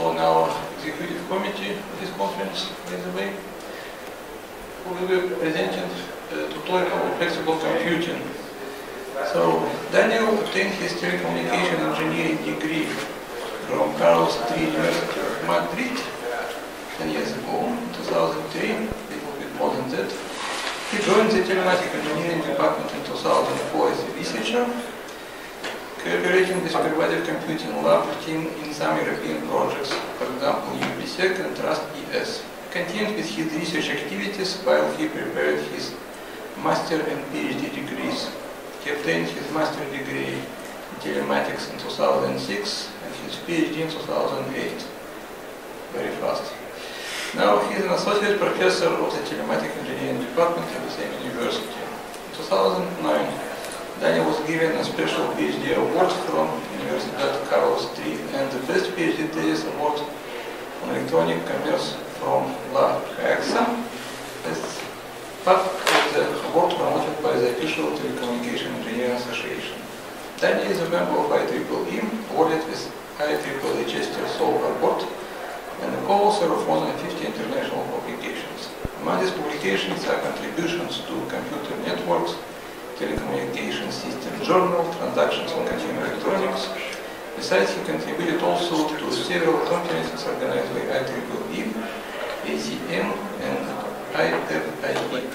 on our executive committee of this conference, by the way, who will be presenting uh, tutorial on flexible computing. So Daniel obtained his telecommunication engineering degree from Carlos III University of Madrid 10 years ago, 2003, a little bit more than that. He joined the telematic engineering department in 2004 as a researcher, cooperating with Pervasive Computing Lab team in some European projects, for example, UPSEC and Trust ES. Continued with his research activities while he prepared his master and PhD degrees. He obtained his master degree in telematics in 2006 and his PhD in 2008. Very fast. Now he is an associate professor of the telematic engineering department at the same university. In 2009, Daniel was given a special PhD award from Universidad Carlos III and the best PhD thesis award on electronic commerce from La Caixa as part of the award promoted by the official Telecommunication Engineering Association. Daniel is a member of IEEE, awarded with IEEE Chester Sall Award and a co-author of more than 50 international publications. Among these publications are contributions to computer networks, telecommunication system journal, transactions on consumer electronics. Besides, he contributed also to several conferences organized by IEEE, ACM, and IFIP.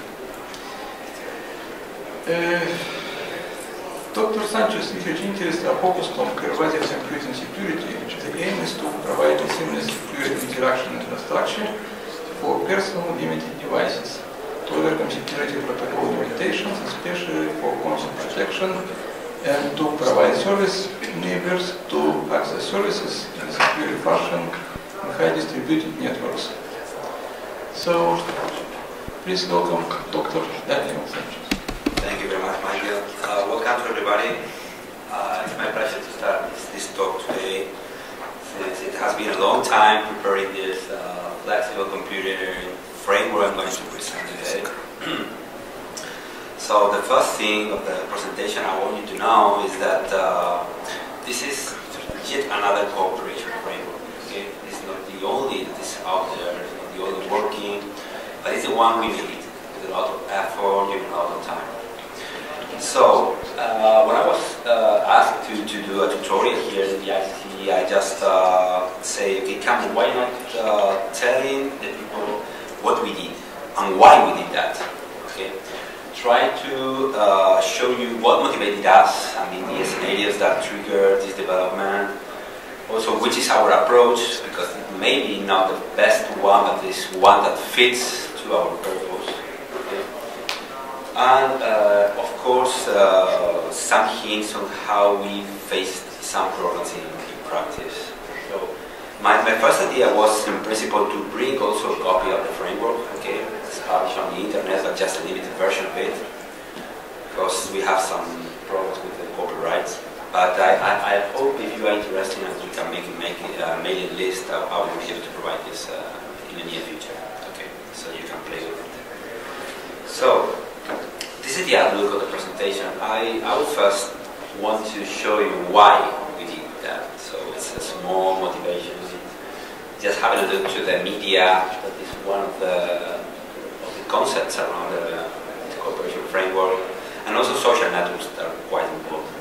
Uh, Dr. Sanchez's research interests are focused on pervasive computing security. The aim is to provide a seamless secure interaction infrastructure for personal limited devices to overcome security protocol limitations, especially for content protection, and to provide service enablers to access services in a secure fashion in high distributed networks. So, please welcome Dr. Daniel Sanchez. Thank you very much, Michael. Uh, welcome to everybody. Uh, it's my pleasure to start this, this, talk today. Since it has been a long time preparing this uh, flexible computer framework I'm going to present today. so the first thing of the presentation I want you to know is that uh, this is yet another cooperation framework. Okay? It's not the only that is out there, it's not the only working, but it's the one we need with a lot of effort, given a lot of time. So, uh, when I was uh, asked to, to do a tutorial here in the ICT, I just uh, say, okay, why not uh, telling the people what we did and why we did that? Okay, try to uh, show you what motivated us. I mean, the scenarios that triggered this development. Also, which is our approach, because maybe not the best one, but this one that fits to our purpose and uh, of course uh, some hints on how we faced some problems in, in practice. My, my first idea was in principle to bring also a copy of the framework, okay, it's published on the internet, but just a limited version of it, because we have some problems with the copyrights. But I, I, I hope if you are interested and you can make, make a mailing list, I, I will be able to provide this uh, in the near future. Okay, so you can play with it. So this is the outlook of the presentation. I, I would first want to show you why we did that. So it's a small motivation. Just having a look to the media, that is one of the, of the concepts around the, the cooperation framework, and also social networks that are quite important.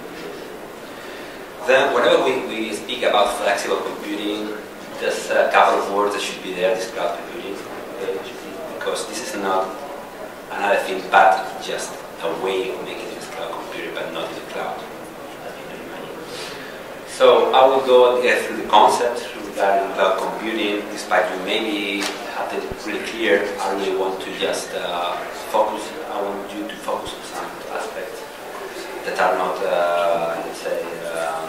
Then whenever we, we speak about flexible computing, there's a couple of words that should be there, this cloud computing, because this is not another thing but just a way of making this cloud computer, but not in the cloud. So I will go through the concepts regarding cloud computing, despite you maybe have it really clear, I really want to just uh, focus, I want you to focus on some aspects that are not, uh, let's say, uh,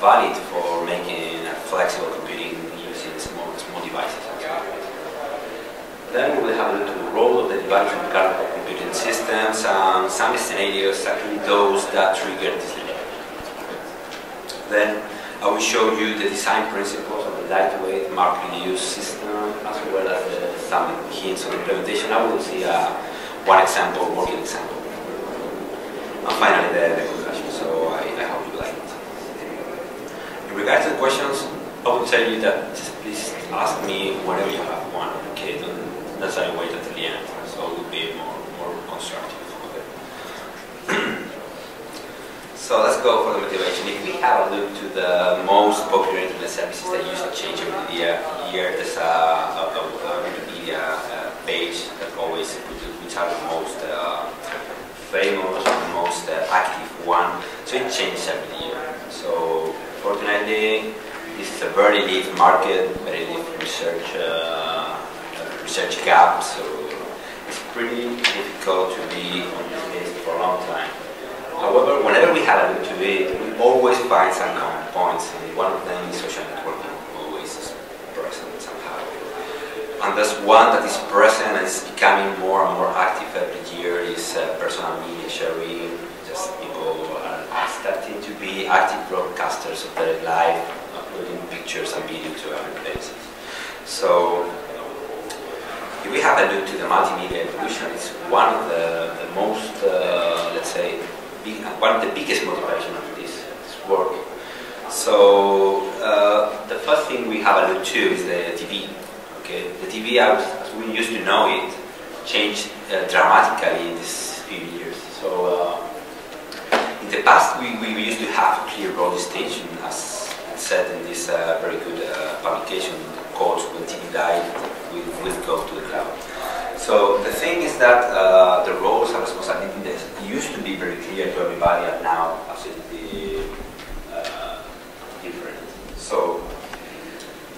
valid for making flexible computing using small, small devices. Then we will have the role of the device in current computing systems and some scenarios, actually those that trigger this Then I will show you the design principles of the lightweight MapReduce system as well as some hints on implementation. I will see uh, one example, working example. And finally the, the conclusion, so I, I hope you like it. In regards to questions, I would tell you that please ask me whenever you have one, okay? Don't necessarily wait until the end. So it would be more, more constructive. Okay? so let's go for the motivation. If we have a look to the most popular internet services that usually change every year, year there's a, a, a, a uh, page that always which are the most uh, famous, the most uh, active one. So it changes every year. So fortunately, this is a very deep market, very deep research uh, research gap. So it's pretty difficult to be on this list for a long time. However, whenever we have a look to it, we always find some common points, and one of them is social networking, always is present somehow. And there's one that is present and is becoming more and more active every year is uh, personal media sharing. Just people are starting to be active broadcasters of their life, uploading pictures and videos to other places. So if we have a look to the multimedia evolution, it's one of the, the most, uh, let's say, big, one of the biggest motivation of this, this work. So uh, the first thing we have a look to is the TV. Okay, the TV, as we used to know it, changed uh, dramatically in these few years. So uh, in the past, we, we used to have clear broad distinction, as said in this uh, very good uh, publication called "When TV Died, we will go to the cloud." So the thing is that uh, the roles and responsibilities used to be very clear to everybody, and now absolutely uh, different. So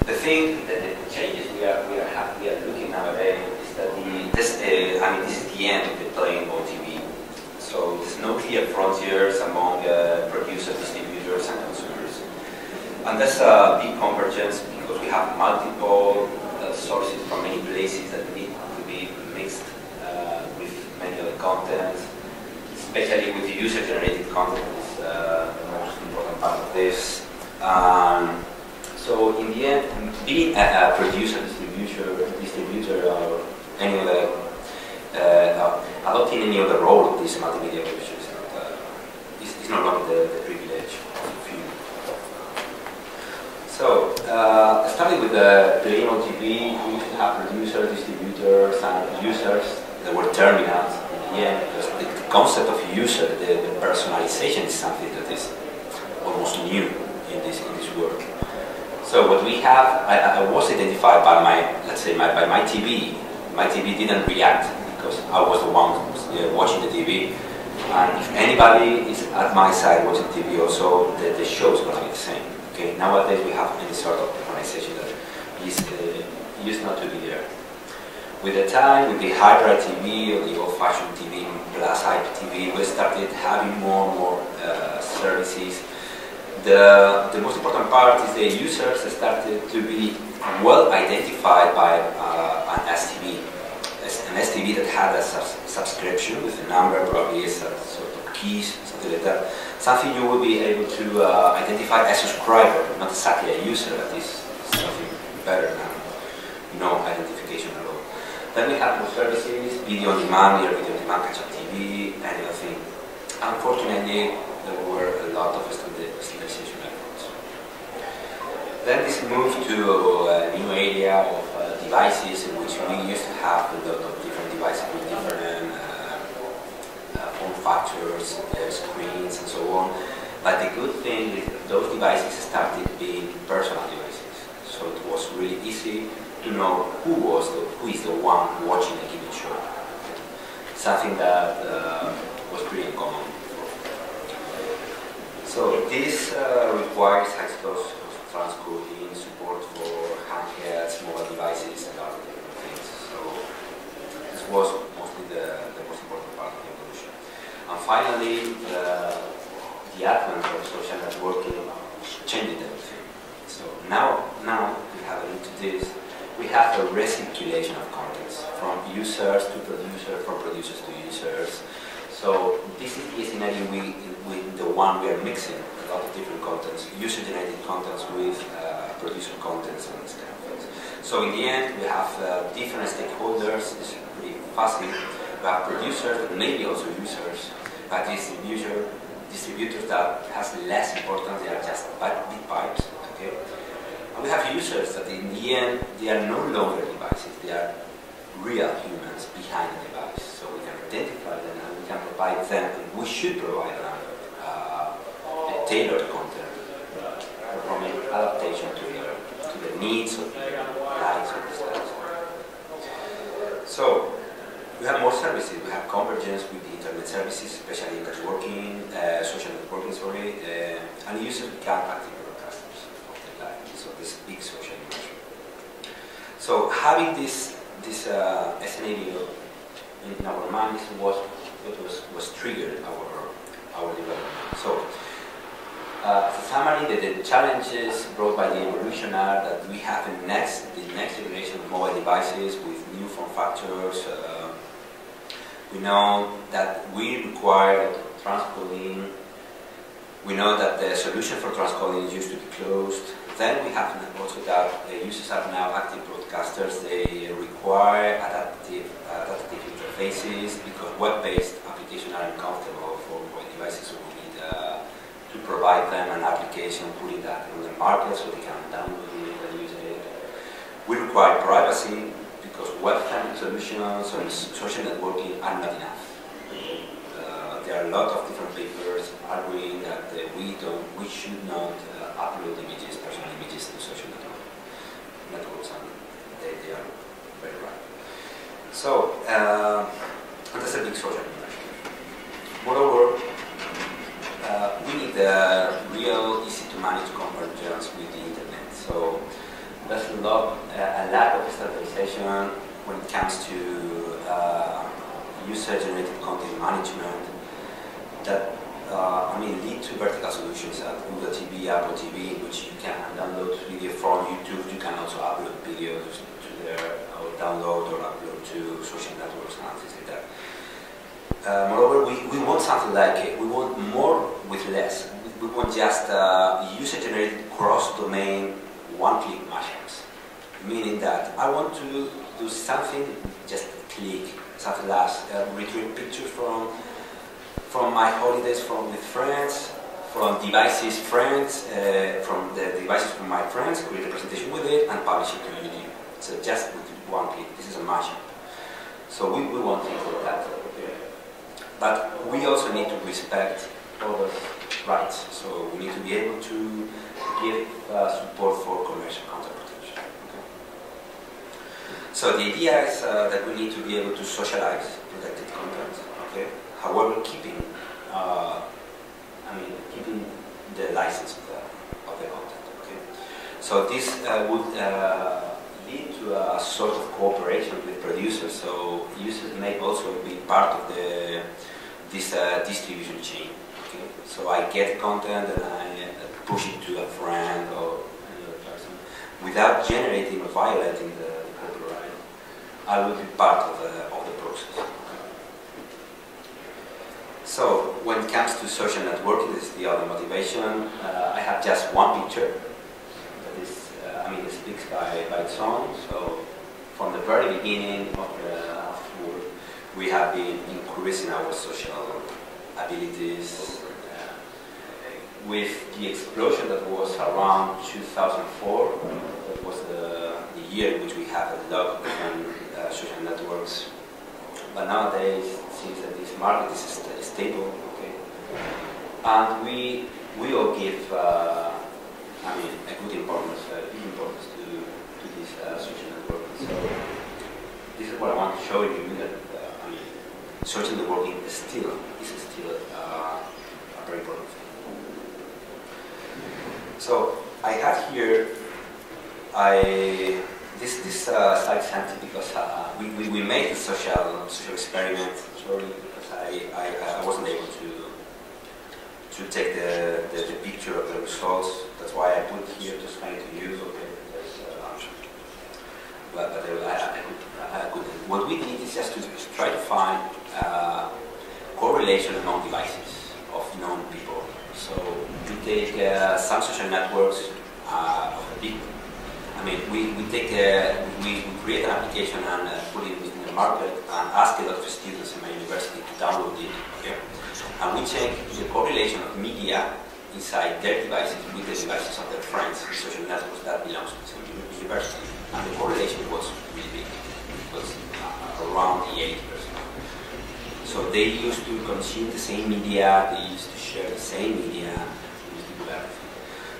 the thing that the changes we are we are have, we are looking nowadays is that the this uh, I mean this is the end of the playing on TV. So there's no clear frontiers among uh, producers, distributors, and consumers, and there's a big convergence because we have multiple uh, sources from many places that need mixed uh, with many other contents, especially with user-generated content is uh, the most important part of this. Um, so in the end, being a, producer, distributor, distributor, or any other uh, adopting any other role of this multimedia producer is not, uh, is, is no longer the, the privilege. So, uh, starting with the linear TV, we used to have producers, distributors, and users. There were terminals in the end, because the, the concept of user, the, the, personalization is something that is almost new in this, in this work. So what we have, I, I was identified by my, let's say, my, by my TV. My TV didn't react because I was the one uh, watching the TV. And if anybody is at my side watching TV also, the, the show is going to be the same. Okay, nowadays we have any sort of organization that is uh, used not to be there. With the time, with the hybrid TV or the old-fashioned TV plus IPTV, we started having more and more uh, services. The, the most important part is the users started to be well identified by uh, an STB. An STB that had a subscription with a number, probably a sort of keys, something like that something you will be able to uh, identify as a subscriber, not exactly a user, that is something better than no identification at all. Then we have more services, video on demand, your video on demand, catch-up TV, any other thing. Unfortunately, there were a lot of standardization efforts. Then this moved to a new area of uh, devices in which we used to have a lot of different devices with different factors, uh, screens, and so on. But the good thing is those devices started being personal devices. So it was really easy to know who was the, who is the one watching a given show. Something that uh, was pretty common. So this uh, requires high-close transcoding, support for handhelds, mobile devices, and other things. So this was mostly the and finally, the, the advent of social networking changed everything. So now, now we have a look to this. We have a recirculation of contents from users to producers, from producers to users. So this is the scenario we, with the one we are mixing a lot of different contents, user-generated contents with uh, producer contents and this kind of things. So in the end, we have uh, different stakeholders. It's pretty fuzzy about producers, but maybe also users, but distributor, distributors that has less importance, they are just big pipes, okay? And we have users that in the end, they are no longer devices, they are real humans behind the device. So we can identify them and we can provide them, and we should provide them uh, a tailored content, performing adaptation to the, to the needs of the lives of the styles. So we have more services. We have convergence with the internet services, especially networking, uh, social networking, sorry, uh, and users become active broadcasters of their life. So this big social immersion. So having this this uh, scenario in our minds was what was was triggered our our development. So. Uh, as summary, the, the, challenges brought by the evolution are that we have the next, the next generation of mobile devices with new form factors. Uh, we know that we require transcoding. We know that the solution for transcoding used to be closed. Then we have also that the users are now active broadcasters. They require adaptive, adaptive interfaces because web-based applications are uncomfortable for mobile devices. So we need uh, to provide them an application, putting that on the market so they can download it and use it. We require privacy because web-friendly solutions and social networking are not enough. Uh, there are a lot of different papers arguing that uh, we don't, we should not uh, upload images to social network, networks, and they, they are very right. So, uh, that's a big social immersion. Moreover, uh, we need a real easy to manage convergence with the internet. So there's a, lot, uh, a lack of standardization when it comes to uh, user-generated content management that uh, I mean lead to vertical solutions at Google TV, Apple TV, which you can download video from YouTube. You can also upload videos to there, or download or upload to social networks and things like that. Uh, moreover, we, we want something like it. We want more with less. We, we want just uh, user-generated cross-domain one-click mashups, meaning that I want to do something, just click, something like uh, retrieve pictures from from my holidays from with friends, from devices friends, uh, from the devices from my friends, create a presentation with it, and publish it to YouTube. So just with one click. This is a mashup. So we, we want things like that. But we also need to respect others' rights. So we need to be able to give uh, support for commercial content protection. So the idea is uh, that we need to be able to socialize protected content. Okay. However, keeping, uh, I mean, keeping the license of the, of the content. Okay. So this uh, would uh, lead to a sort of cooperation with producers. So users may also be part of the this uh, distribution chain. Okay? So I get content and I push it to a friend or another person without generating or violating the, copyright. I will be part of the, of the process. So when it comes to social networking, this is the other motivation. Uh, I have just one picture. Uh, I mean, it speaks by, by its own. So from the very beginning of the we have been increasing our social abilities. Uh, with the explosion that was around 2004, that was the, the year in which we have a lot of different uh, social networks. But nowadays, it seems that this market is st stable, okay? And we, we all give, uh, I mean, a good importance, uh, big importance to, to this uh, social network. So this is what I want to show you that uh, I mean, social networking is still is still uh, a very important thing. So I have here I this this uh, slide empty because uh, we, we, we made a social social experiment. Sorry, because I, I, I wasn't able to to take the, the, the, picture of the results. That's why I put here to explain to you. Okay, uh, but, but I, I, I, could, what we did is just to try to find uh, correlation among devices of known people. So we take uh, some social networks uh, of people. I mean, we, we take a, we, we create an application and uh, put it in the market and ask a lot of students in my university to download it. Okay? And we check the correlation of media inside their devices with the devices of their friends, social networks that belongs to the same university. And the correlation was really big. It was uh, around the 80%. So they used to consume the same media, they used to share the same media.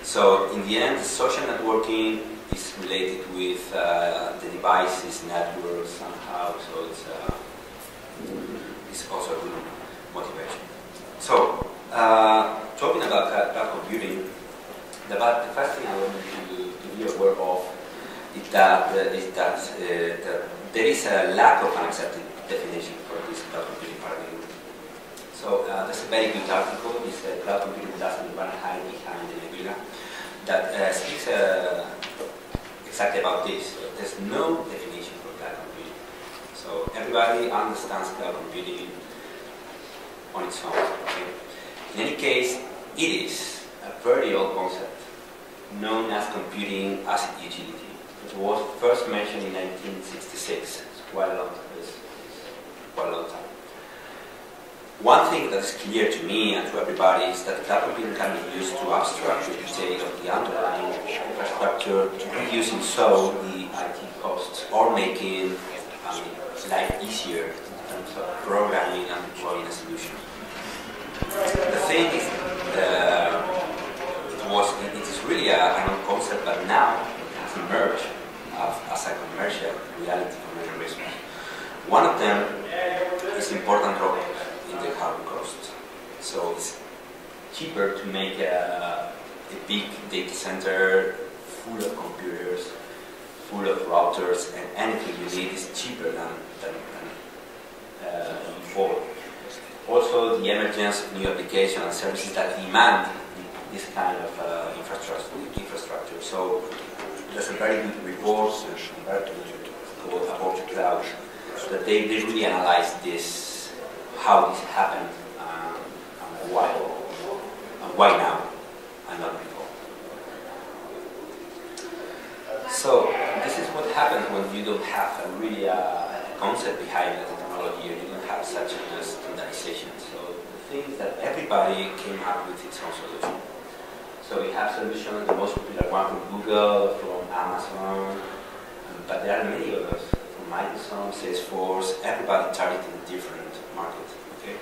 So in the end, social networking is related with uh, the devices, networks somehow, so it's, uh, it's also a good motivation. So, uh, talking about cloud computing, the, the first thing I want to, be aware of is that, uh, is that, uh, that there is a lack of an accepted definition for this cloud computing paradigm. So uh, there's a very good article, it's uh, Cloud Computing Doesn't Run High Behind the Nebula, that uh, speaks uh, exactly about this. There's no definition for cloud computing. So everybody understands cloud computing on its own. Okay? In any case, it is a very old concept known as computing as utility. It was first mentioned in 1966. It's quite a long, time. One thing that is clear to me and to everybody is that cloud computing can be used to abstract the state of the underlying infrastructure, reducing so the IT costs or making mean, life easier in terms of programming and deploying a solution. The thing is, uh, it was it is really a, an old concept, but now it has emerged as, as a commercial reality for many reasons. One of them is important role in the hardware cost. So it's cheaper to make a, a big data center full of computers, full of routers, and anything you need is cheaper than, than, than uh, before. Also, the emergence of new applications and services that demand this kind of uh, infrastructure, infrastructure. So there's a very good report called About Cloud that they, they really analyze this, how this happened, and why, and why now, and not before. So this is what happens when you don't have a really uh, concept behind the technology, or you don't have such a standardization. So the thing is that everybody came up with its own solution. So we have solutions, the most popular one from Google, from Amazon, but there are many others from Microsoft, Salesforce, everybody targeting different markets. Okay?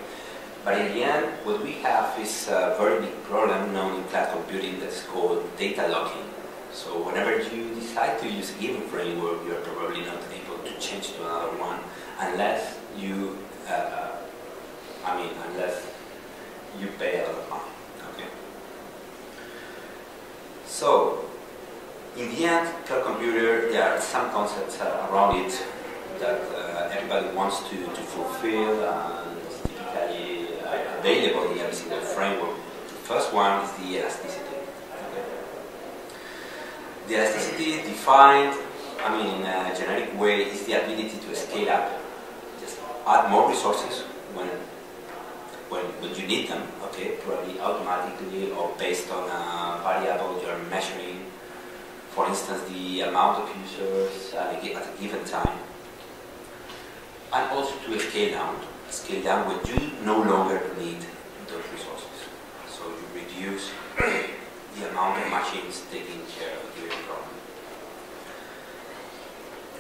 But in the end, what we have is a very big problem known in cloud computing that is called data lock-in. So whenever you decide to use a given framework, you're probably not able to change to another one unless you, uh, I mean, unless you pay a lot of money. Okay. So in the end, cloud computer, there are some concepts around it that uh, everybody wants to, to fulfill and typically uh, available in every single framework. The first one is the elasticity. Okay. The elasticity defined, I mean, in a generic way, is the ability to scale up, just add more resources when when, when you need them, okay, probably automatically or based on a variable you're measuring for instance, the amount of users at a, at a given time, and also to scale down, scale down when you no longer need those resources. So you reduce the amount of machines taking care of the problem.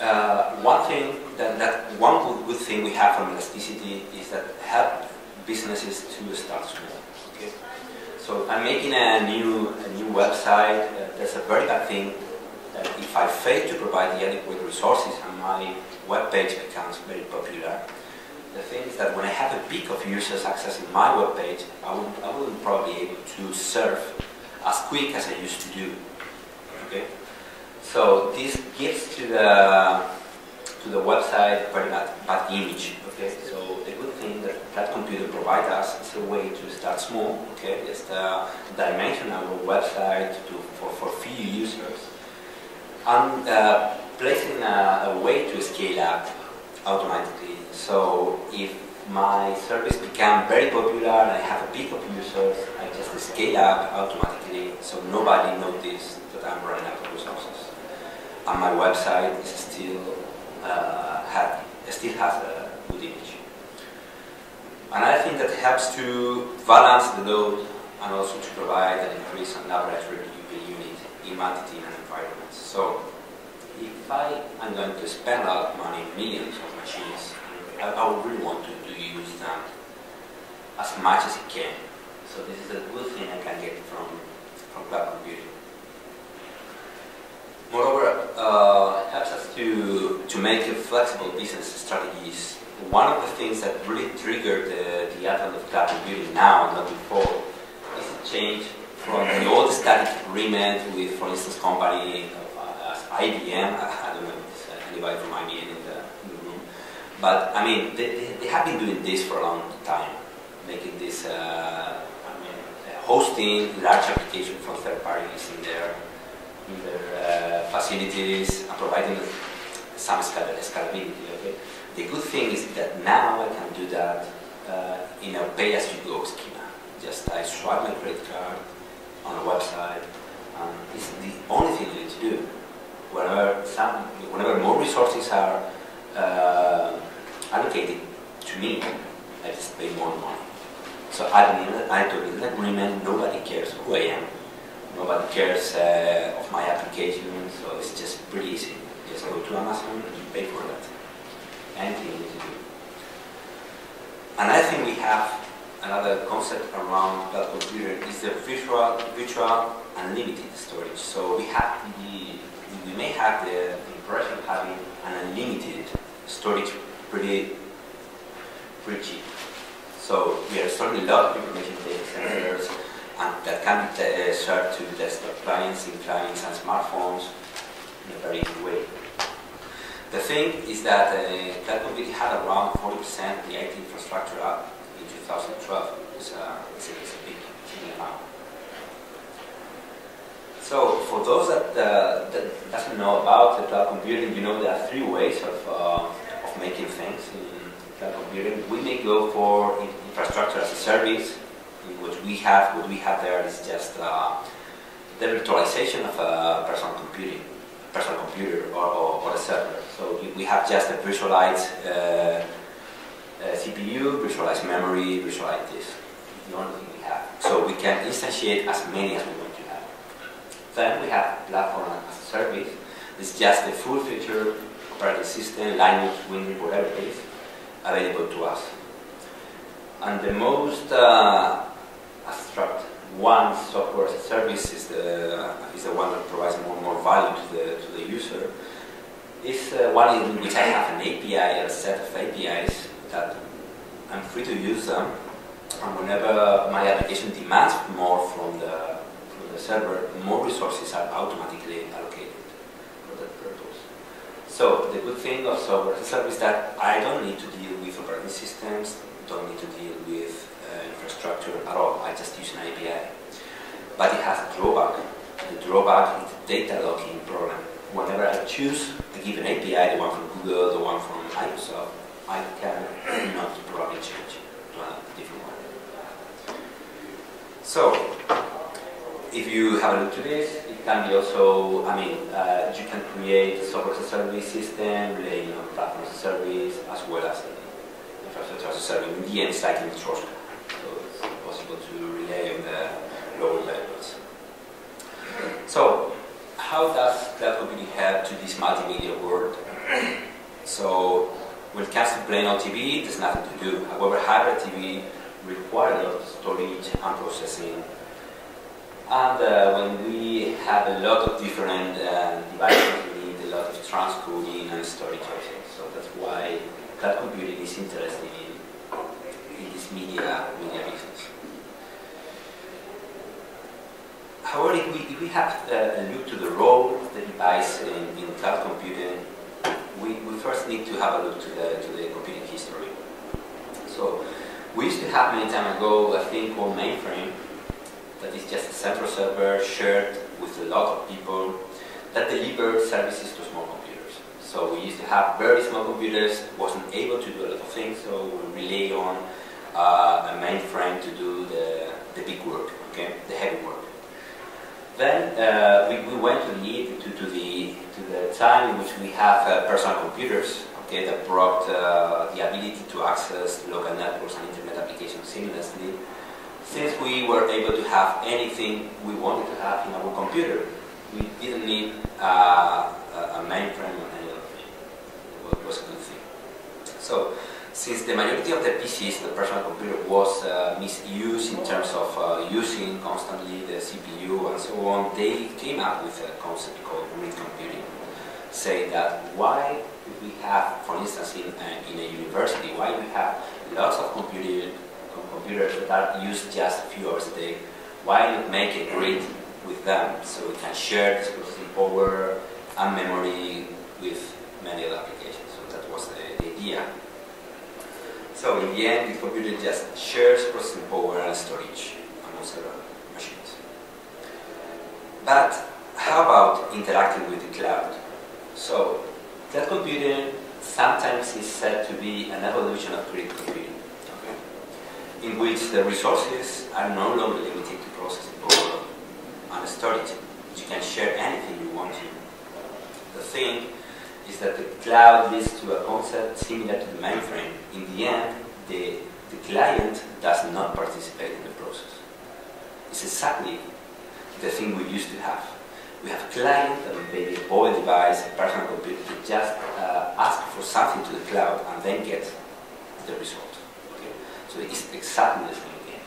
Uh, one thing that, that one good, good thing we have from elasticity is that help businesses to start small. Okay? So I'm making a new a new website. Uh, there's a very bad thing that if I fail to provide the adequate resources and my web page becomes very popular, the thing is that when I have a peak of users accessing my web page, I wouldn't, I wouldn't probably be able to serve as quick as I used to do. Okay, so this gives to the to the website very bad, bad image. Okay, so the good thing that that computer provides us is a way to start small. Okay, just uh, dimension our website to for, for few users and uh, placing a, a, way to scale up automatically. So if my service become very popular and I have a peak of users, I just scale up automatically so nobody notices that I'm running out of resources. And my website is still uh, happy, still has a good image. Another think that helps to balance the load and also to provide an increase on laboratory per unit in multi-tenant environments. So if I am going to spend a lot of money, millions of machines, I, I would really want to, to use them as much as I can. So this is a good thing I can get from, from cloud computing. Moreover, uh, helps us to, to make flexible business strategies. One of the things that really triggered the, the advent of cloud computing now, not before, is a change from the old static agreement with, for instance, company uh, IBM. I don't know if there's anybody from IBM in the, in the room, but I mean, they, they, have been doing this for a long time, making this, uh, I mean, hosting large applications from third parties in their in their uh, facilities and providing some scalability. Okay? The good thing is that now I can do that uh, in a pay-as-you-go schema. Just I swipe my credit card on a website, and it's the only thing you need to do. Whenever, some, whenever more resources are uh, allocated to me, I just pay more money. So I don't need, I don't need an agreement, nobody cares who I am nobody cares uh, of my application, so it's just pretty easy. Just go to Amazon and you pay for that. Anything you need to do. And I think we have another concept around cloud computer is the virtual, virtual unlimited storage. So we have the, we may have the impression of having an unlimited storage pretty, pretty cheap. So we are storing a lot of information data centers, and that can be uh, to desktop clients, in clients and smartphones in a very easy way. The thing is that uh, Computing had around 40% of the IT infrastructure up in 2012. It's a, it's a, it's a big. So for those that, uh, that doesn't know about the cloud computing, you know there are three ways of, uh, of making things in cloud computing. We may go for infrastructure as a service, what we have, what we have there is just uh, the virtualization of a personal computing, personal computer or, or, or a server. So we, have just a virtualized uh, uh, CPU, virtualized memory, virtualized disk. The only thing we have. So we can instantiate as many as we want to have. Then we have platform as a service. It's just a full feature operating system, Linux, Windows, whatever it is, available to us. And the most uh, abstract one software as a service is the, is the one that provides more and more value to the, to the user. Is uh, one in which I have an API, a set of APIs that I'm free to use them. And whenever my application demands more from the, from the server, more resources are automatically allocated for that purpose. So the good thing of software as a service is that I don't need to deal with operating systems, don't need to deal with infrastructure at all. I just use an API. But it has a drawback. The drawback is the data lock-in problem. Whenever I choose to give an API, the one from Google, the one from Microsoft, I can not probably change to a different one. So, if you have a look to this, it can be also, I mean, uh, you can create software as a service system, relying on platform as a service, as well as infrastructure as a service. In the end, it's like in possible to relay on the lower levels. So, how does cloud computing help to this multimedia world? so, when to plain old TV, there's nothing to do. However, hybrid TV requires a lot of storage and processing. And uh, when we have a lot of different uh, devices, we need a lot of transcoding and storage also. So that's why cloud computing is interesting in, in this media, media business. However, if we, if we have uh, a look to the role of the device in, in cloud computing, we, we first need to have a look to the, to the computing history. So we used to have many time ago a thing called mainframe that is just a central server shared with a lot of people that delivered services to small computers. So we used to have very small computers, wasn't able to do a lot of things, so we rely on uh, a mainframe to do the, the big work, okay, the heavy work. Then uh, we, we, went to the, to, to, the, to the time in which we have uh, personal computers okay, that brought uh, the ability to access local networks and internet applications seamlessly. since we were able to have anything we wanted to have in our computer, we didn't need uh, a mainframe or any other thing. It was a good thing. So, since the majority of the PCs, the personal computer, was uh, misused in terms of uh, using constantly the CPU and so on, they came up with a concept called grid computing. Say that why we have, for instance, in, uh, in a university, why we have lots of computing, computers that are used just a few hours a day, why not make a grid with them so we can share this processing power and memory with many other applications. So that was the idea. So in the end, the computer just shares processing power and storage among several machines. But how about interacting with the cloud? So cloud computing sometimes is said to be an evolution of grid computing, okay? in which the resources are no longer limited to processing power and storage. You can share anything you want to. The thing is that the cloud leads to a concept similar to the mainframe. In the end, the, the client does not participate in the process. It's exactly the thing we used to have. We have a client, maybe a mobile device, a personal computer, to just uh, ask for something to the cloud and then get the result. Okay? So it's exactly the same again,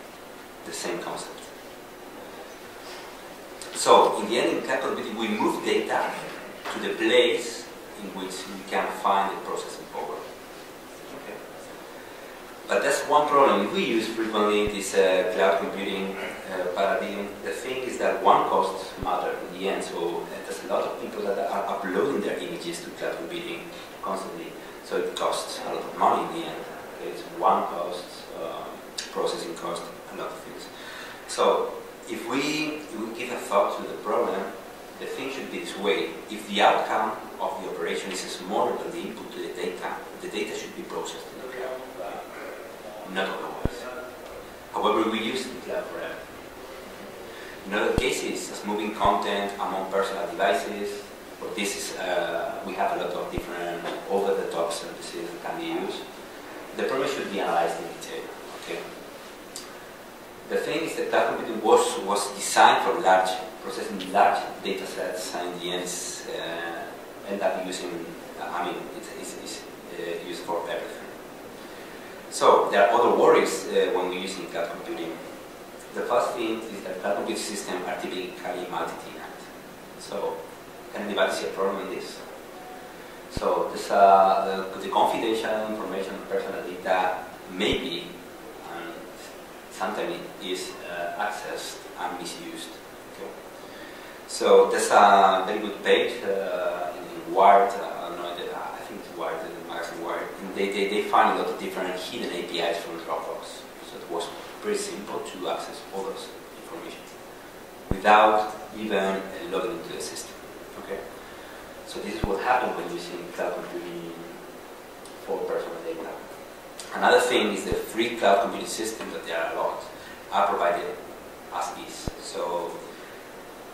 the same concept. So in the end, in cloud computing, we move data to the place in which we can find the. Okay. But that's one problem. We use frequently this uh, cloud computing uh, paradigm. The thing is that WAN cost matter in the end. So uh, there's a lot of people that are uploading their images to cloud computing constantly. So it costs a lot of money in the end. It's WAN cost, uh, processing cost, a lot of things. So if we, if we give a thought to the problem, the thing should be this way. If the outcome of the operation is smaller than the input to the data, the data should be processed However, we use the cloud forever. In other cases, as moving content among personal devices, or this is, uh, we have a lot of different over-the-top services that can be used. The problem should be analyzed in detail. Okay. The thing is that cloud computing was, was designed for large, processing large data sets and the end uh, end up using, I mean, it's, it's, it's uh, used for everything. So there are other worries uh, when we're using cloud computing. The first thing is that cloud computing systems are typically multi-tenant. So can anybody see a problem in this? So this, uh, the, confidential information, personal data, maybe sometimes it is uh, accessed and misused. Okay. So there's a very good page uh, in Wired, uh, no, I think it's Wired, Wired, and they, they, they find a lot of different hidden APIs from Dropbox. So it was pretty simple to access all those information without even logging into the system. Okay. So this is what happened when using cloud computing for personal data. Another thing is the free cloud computing system that there are a lot are provided as is. So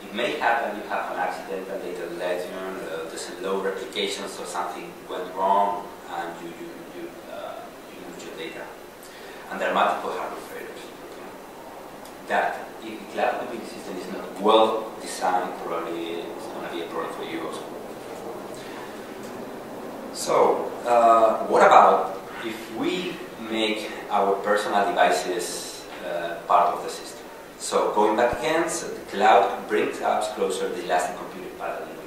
it may happen you have an accident accidental data legend, uh, there's a low replication, so something went wrong and you, you, you, uh, you lose your data. And there are multiple hardware failures. That if the cloud computing system is not well designed, probably it's going to be a problem for you also. So, uh, what about if we make our personal devices uh, part of the system. So going back again, so the cloud brings us closer the elastic computing paradigm.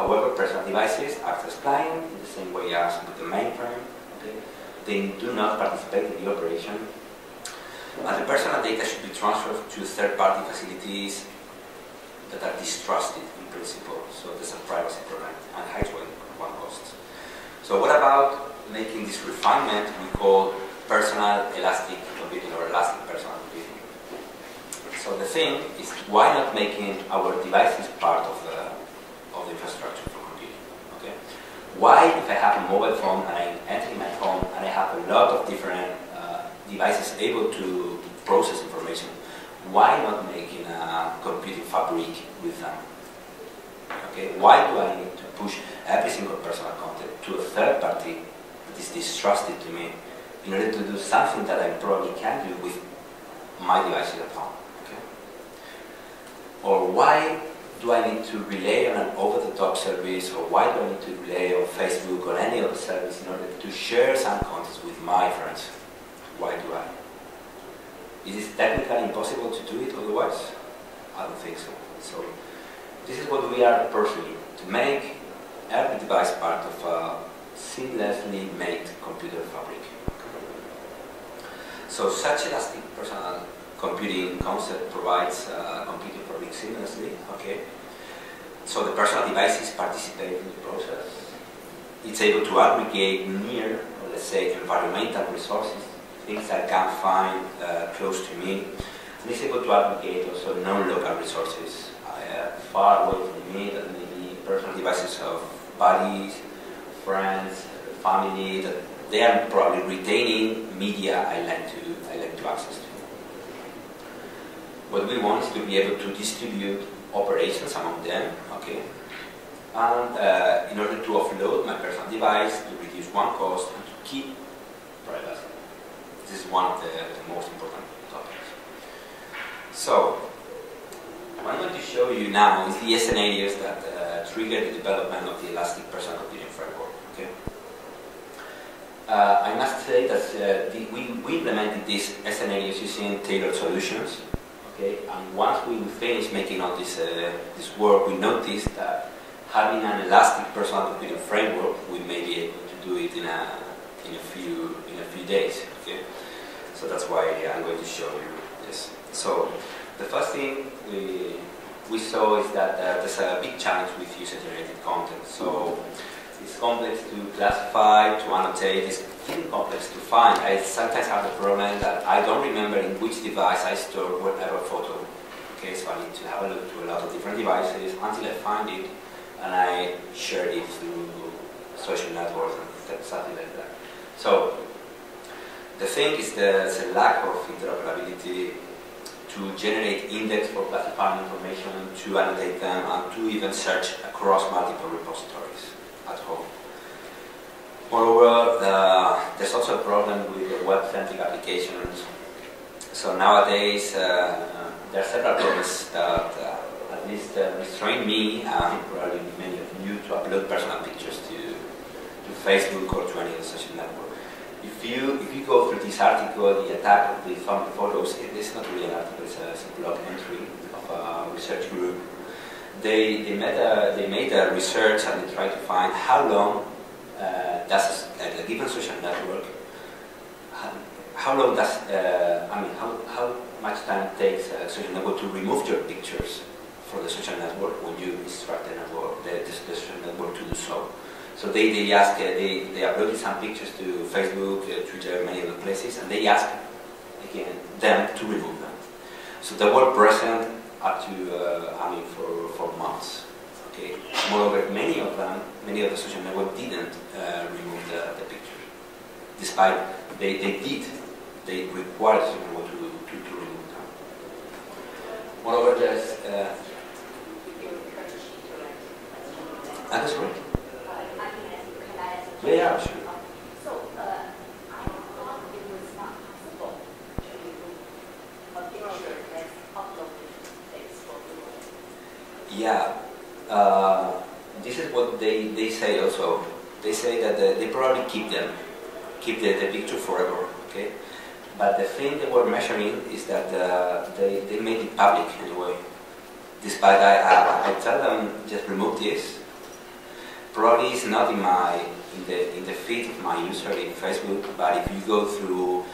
However, personal devices act as client in the same way as with the mainframe. Okay? They do not participate in the operation. And the personal data should be transferred to third-party facilities that are distrusted in principle. So there's a privacy problem and high WAN costs. So what about making this refinement we call personal elastic computing or elastic personal computing. So the thing is, why not making our devices part of the, the infrastructure for computing? Okay? Why, if I have a mobile phone and I enter my home and I have a lot of different uh, devices able to process information, why not making a computing fabric with them? Okay, why do I need to push every single personal content to a third party that is distrusted to me in order to do something that I probably can do with my devices at home. Okay? Or why do I need to rely on an over-the-top service, or why do I need to rely on Facebook or any other service in order to share some content with my friends? Why do I? Is it technically impossible to do it otherwise? I don't think so. So this is what we are pursuing, to make every device part of a seamlessly made computer fabric. So such elastic personal computing concept provides uh, computing fabric seamlessly, okay? So the personal devices participate in the process. It's able to aggregate near, let's say, environmental resources, things I can find uh, close to me, and it's able to aggregate also non-local resources uh, far away from me that may be personal devices of buddies, friends, family, that they are probably retaining media I like to, I like to access to. What we want is to be able to distribute operations among them, okay? And uh, in order to offload my personal device, to reduce WAN cost, and to keep privacy. This is one of the, the most important topics. So, what I'm going to show you now is the scenarios that uh, trigger the development of the Elastic Personal Computing Framework. Okay. Uh, I must say that uh, the, we, we implemented these scenarios using tailored solutions. Okay, and once we finished making all this uh, this work, we noticed that having an elastic personal computing framework, we may be able to do it in a in a few in a few days. Okay, so that's why I'm going to show you this. So the first thing we we saw is that uh, there's a big challenge with user-generated content. So it's complex to classify, to annotate. It's even complex to find. I sometimes have the problem that I don't remember in which device I store whatever photo. Okay, so I need to have a look to a lot of different devices until I find it and I share it through social networks and something like that. So the thing is there's a lack of interoperability to generate index for classifying information, to annotate them, and to even search across multiple repositories at home. Moreover, the, there's also a problem with web-centric applications. So nowadays, uh, there are several problems that uh, at least uh, restrain me and probably many of you to upload personal pictures to, to Facebook or to any other social network if you if you go through this article, the attack of the family photos, it is not really an article; it's a, it's a blog entry of a research group. They they made a they made a research and they tried to find how long does a, a, given social network how, how long does uh, I mean how how much time takes a social network to remove your pictures from the social network when you instruct the network the, the social network to do so. So they, they ask, uh, they, they uploaded some pictures to Facebook, uh, Twitter, many other places, and they ask again them to remove them. So they were present up to, uh, I mean, for, for months. Okay. Moreover, many of them, many of the social networks didn't uh, remove the, the pictures, despite they, they did, they required social network to, to, to remove them. Moreover, there's, uh, that's right. Yeah, yeah, sure. Picture. Yeah, uh, this is what they, they say also. They say that the, they probably keep them, keep the, the picture forever, okay? But the thing they were measuring is that uh, they, they made it public anyway. Despite I, I, I tell them just remove this, probably it's not in my in the in the feed of my user in Facebook, but if you go through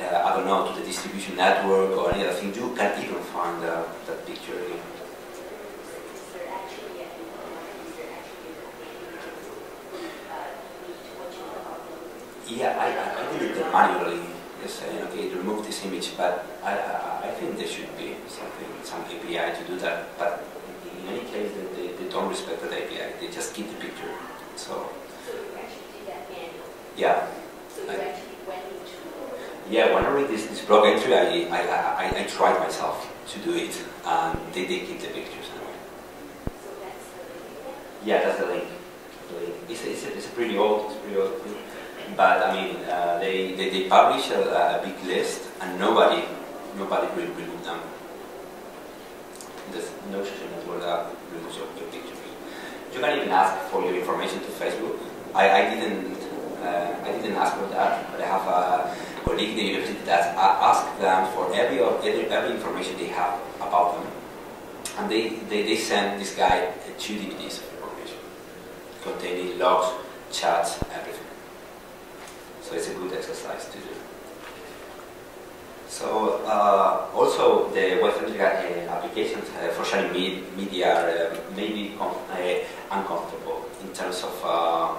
uh, I don't know to the distribution network or any other thing, you can even find uh, that picture again. Is there actually a, is there actually a, uh, need to what you upload? Yeah, I, I, I did it manually. Just saying, okay, remove this image, but I, I, I think there should be something, some API to do that. But in any case, they, they, they don't respect that API. They just keep the picture. So, So you actually did that manually? yeah. So you I- actually went into, Yeah, when I read this, this blog entry, I, I, I, I tried myself to do it, and they did keep the pictures anyway. so that's the video? Yeah, that's the link. The link. It's, it's, a, it's a pretty old, it's pretty old thing. But I mean, uh, they, they, they publish a, a big list, and nobody nobody will remove them. There's no social network that removes your, your pictures. You can even ask for your information to Facebook. I, I didn't uh, I didn't ask for that, but I have a colleague in the university that asked them for every, every every information they have about them, and they, they, they send this guy two DVDs of information containing logs, chats. So it's a good exercise to do. So uh, also the Web3 uh, applications uh, for sharing me media are uh, maybe uh, uncomfortable in terms of uh,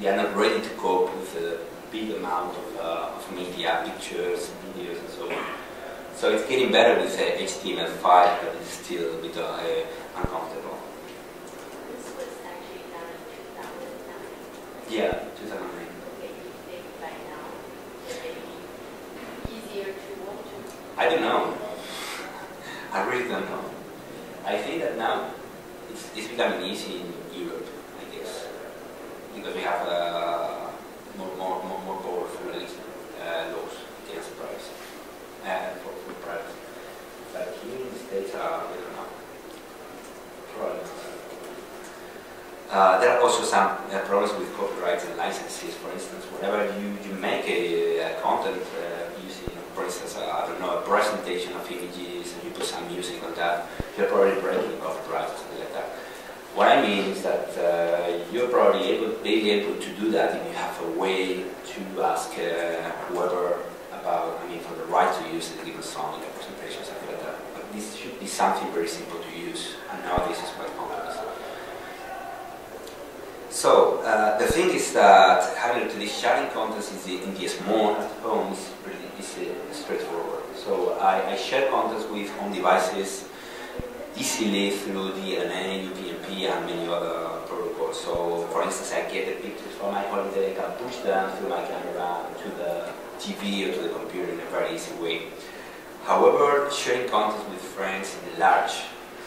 they are not ready to cope with a big amount of, of media, pictures, videos, and so on. So it's getting better with HTML5, but it's still a bit uncomfortable. This was actually done in 2009. Yeah, 2009. I don't know. I really don't know. I think that now it's, it's becoming easy in Europe, I guess, because we have uh, more, more, more, more powerful uh, laws against privacy uh, for, for privacy. But here in the States, uh, I don't know. Probably uh, there are also some uh, problems with copyrights and licenses. For instance, whenever you, you make a, a content uh, using for instance, uh, I don't know, a presentation of images and you put some music on that, you're probably breaking or something like that. What I mean is that uh, you're probably able, be able to do that if you have a way to ask uh, whoever about, I mean, for the right to use a given song in a presentation, something like that. But this should be something very simple to use, and nowadays it's quite complex. So, uh, the thing is that having to this sharing contents in the small at home is really is straightforward. So I, I share contents with home devices easily through DLNA, UPnP, and many other protocols. So, for instance, I get the pictures from my holiday, I can push them through my camera to the TV or to the computer in a very easy way. However, sharing content with friends is large,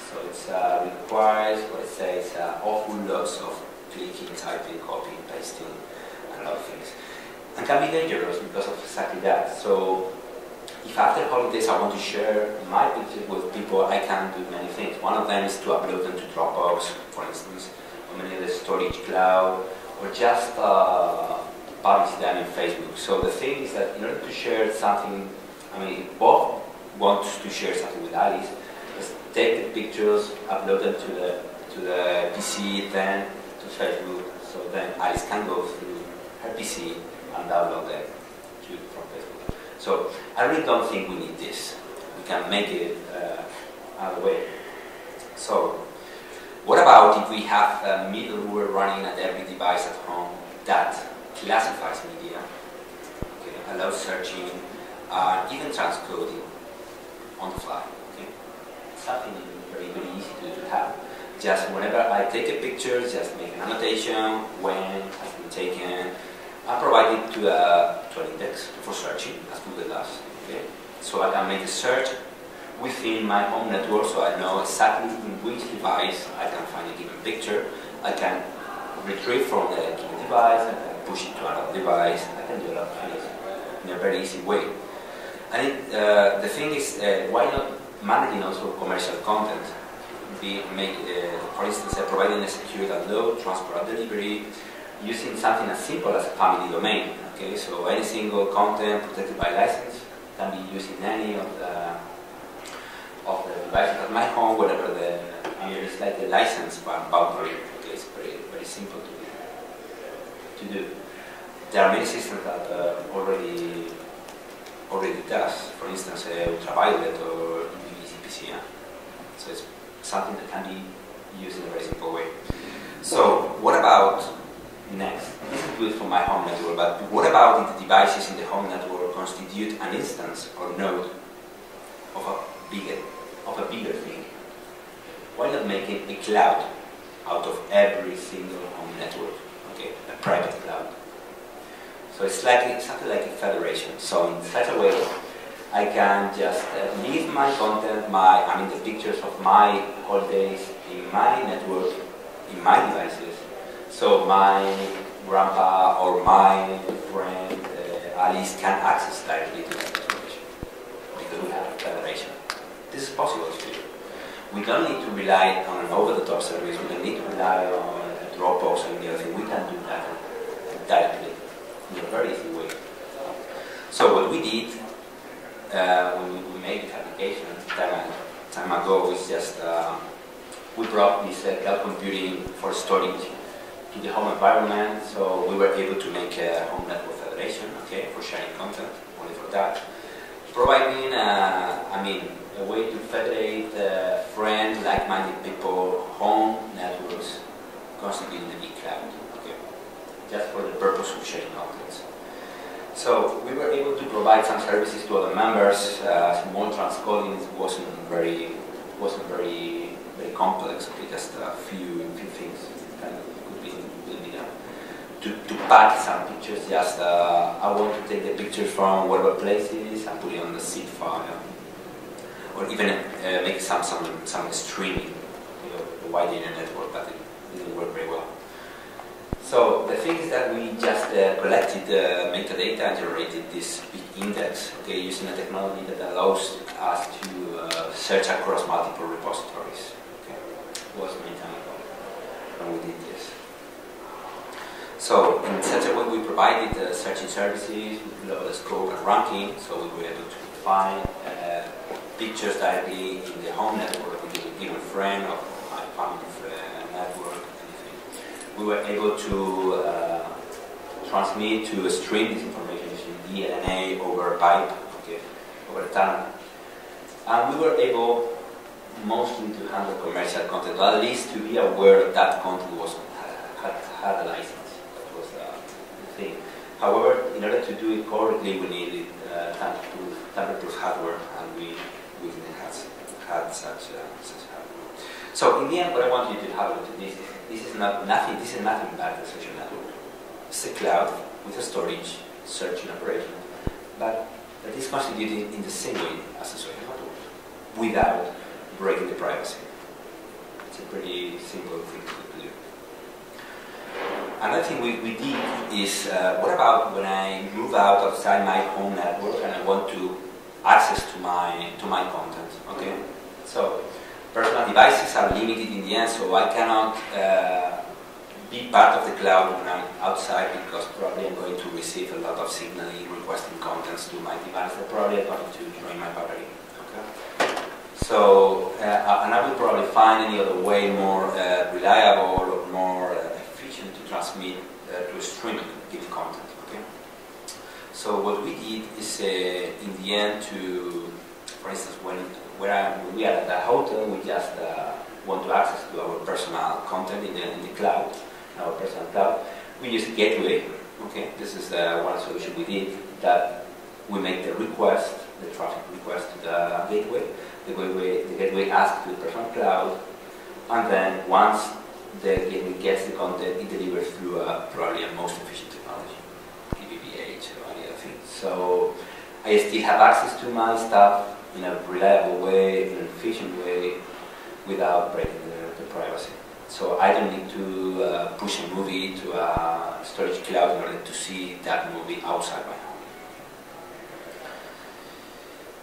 so it uh, requires, let's say, it's uh, awful lots of clicking, typing, copying, pasting, and a lot of things and can be dangerous because of exactly that. So if after holidays I want to share my pictures with people, I can do many things. One of them is to upload them to Dropbox, for instance, or many other storage cloud, or just uh, publish them in Facebook. So the thing is that in order to share something, I mean, Bob wants to share something with Alice, just take the pictures, upload them to the to the PC, then to Facebook. So then Alice can go through her PC and download them to, from Facebook. So I really don't think we need this. We can make it uh, other way. So what about if we have a middleware running at every device at home that classifies media, okay, allows searching, uh, even transcoding on the fly. Okay? Something very, very easy to, to have. Just whenever I take a picture, just make an annotation when has been taken, I provide it to, a, to an index for searching, as Google does. Okay? So I can make a search within my home network so I know exactly in which device I can find a given picture. I can retrieve from the given device, I can push it to another device, I can do a lot of things in a very easy way. And it, uh, the thing is, uh, why not managing also commercial content? Be make, uh, for instance, uh, providing a secure download, transport delivery, using something as simple as a family domain. Okay, so any single content protected by license can be used in any of the of the devices at my home, whatever the I it's like the license boundary. Okay, it's very very simple to to do. There are many systems that uh, already already does. For instance, uh, ultraviolet or UVC So it's something that can be used in a very simple way. So what about Next, this is good for my home network, but what about if the devices in the home network constitute an instance or node of a bigger, of a bigger thing? Why not make it a cloud out of every single home network? Okay, a private cloud. So it's like something like a federation. So in such a way, I can just uh, leave my content, my I mean the pictures of my holidays in my network, in my devices, so my grandpa or my friend uh, Alice can access directly to that information because we have federation. This is possible to do. We don't need to rely on an over-the-top service. We don't need to rely on Dropbox and the other thing. We can do that directly in a very easy way. So what we did uh, when we, made this application time, time ago is just uh, we brought this uh, cloud computing for storage to the home environment. So we were able to make a home network federation, okay, for sharing content, only for that. Providing, uh, I mean, a way to federate uh, friend, like-minded people, home networks, constituting the big cloud, okay, just for the purpose of sharing contents. So we were able to provide some services to other members. Uh, small transcoding wasn't very wasn't very very complex. Just a few few things kind of could be could be done. To, to pack some pictures, just uh, I want to take the pictures from whatever places and put it on the zip file, or even uh, make some some some streaming, you know, the wide area network, but it didn't work very well. So the thing is that we just uh, collected uh, metadata and generated this big index, okay, using a technology that allows us to uh, search across multiple repositories. Okay, it was many time ago we did. So in such a way, we provided uh, searching services with global scope and ranking, so we were able to find uh, pictures directly in the home network, with a given friend or my family friend network, we were able to uh, transmit to stream this information using DLNA over pipe, okay, over the tunnel. And we were able mostly to handle commercial content, or at least to be aware that content was had, had a license. That was uh, the thing. However, in order to do it correctly, we needed uh, tamper-proof, hardware, and we, we didn't have, had such, uh, such hardware. So in the end, what I want you to have a this is this is not nothing. This is nothing but a social network. It's a cloud with a storage, search, and operation, but that is constituted in the same way as a social network, without breaking the privacy. It's a pretty simple thing to do. Another thing we, we did is, uh, what about when I move out outside my home network and I want to access to my to my content? Okay, so personal devices are limited in the end, so I cannot uh, be part of the cloud when I'm outside because probably I'm going to receive a lot of signaling requesting contents to my device that probably are going to drain my battery. Okay? So, uh, and I will probably find any other way more uh, reliable or more uh, transmit uh, to stream given content. Okay? So what we did is, uh, in the end, to, for instance, when where I, we are at the hotel, we just uh, want to access to our personal content in the, in the cloud, our personal cloud. We use Gateway. Okay, this is one solution we did that we make the request, the traffic request to the gateway. The gateway, the gateway asks to the personal cloud, and then once the gateway gets the content, it delivers through a, probably a most efficient technology, DVB-H or any other thing. So I still have access to my stuff in a reliable way, in an efficient way, without breaking the, the privacy. So I don't need to uh, push a movie to a storage cloud in order to see that movie outside my home.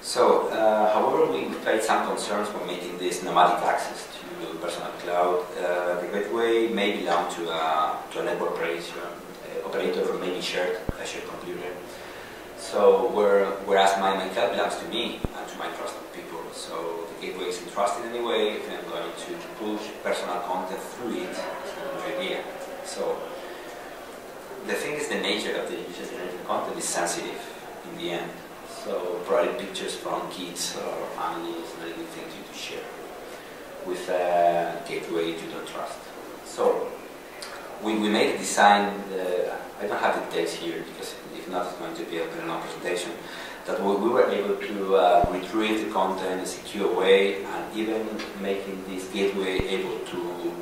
So, uh, however, we faced some concerns when making this nomadic access to personal cloud. Uh, gateway may belong to a, to a network operator, uh, operator or maybe shared, a shared computer. So, where, whereas my, cloud belongs to me and to my trusted people, so the gateway is entrusted anyway, if I'm going to push personal content through it, idea. So, the thing is the nature of the user-generated content is sensitive in the end. So probably pictures from kids or families is a good thing to, to share with a gateway you don't trust. So we, we made a design, uh, I don't have the text here because if not it's going to be a long presentation, that we, we were able to uh, retrieve the content in a secure way and even making this gateway able to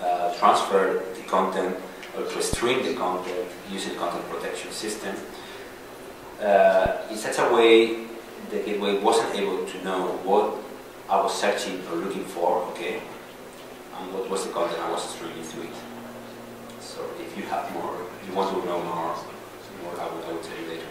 uh, transfer the content or to stream the content using the content protection system. Uh, in such a way the gateway wasn't able to know what I was searching or looking for, okay, and what was the content I was streaming through it. So if you have more, if you want to know more, more I, would, I would tell you later.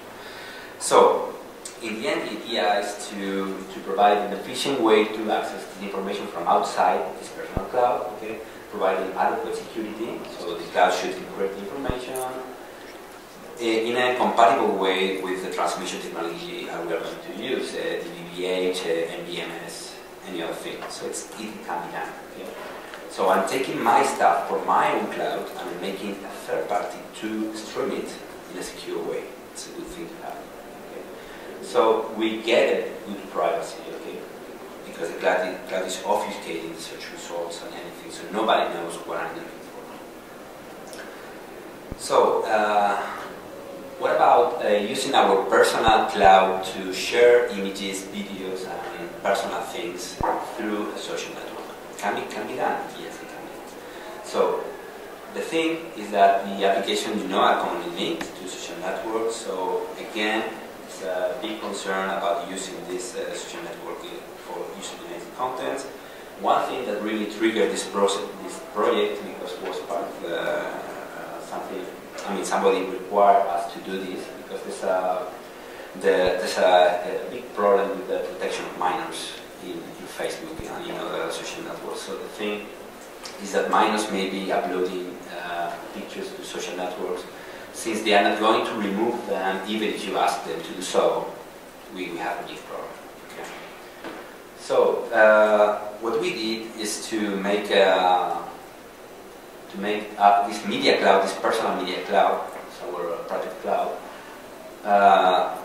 So in the end, the idea is to, to provide an efficient way to access the information from outside this personal cloud, okay? providing adequate security, so the cloud should encrypt information eh, in a compatible way with the transmission technology we are going to use, uh, DVB-H, uh, MBMS, any other thing. So it's, it can be done. So I'm taking my stuff from my own cloud and making a third party to stream it in a secure way. It's a good thing to have. Okay? So we get a good privacy, okay? Because the cloud is, cloud is obfuscating search results and anything, so nobody knows what I'm looking for. So, uh, what about uh, using our personal cloud to share images, videos, and personal things through a social network? Can be, can be done? Yes, it can be. So, the thing is that the application you know are commonly linked to social networks. So again, it's a big concern about using this uh, social network for user-generated content. One thing that really triggered this process, this project, because was part of uh, something. I mean, somebody required us to do this because there's a the, there's a, a, big problem with the protection of minors in, in Facebook and in other social networks. So the thing is that minors may be uploading uh, pictures to social networks. Since they are not going to remove them, even if you ask them to do so, we, we have a big problem. Okay. So uh, what we did is to make a, to make up this media cloud, this personal media cloud, so our private cloud, uh,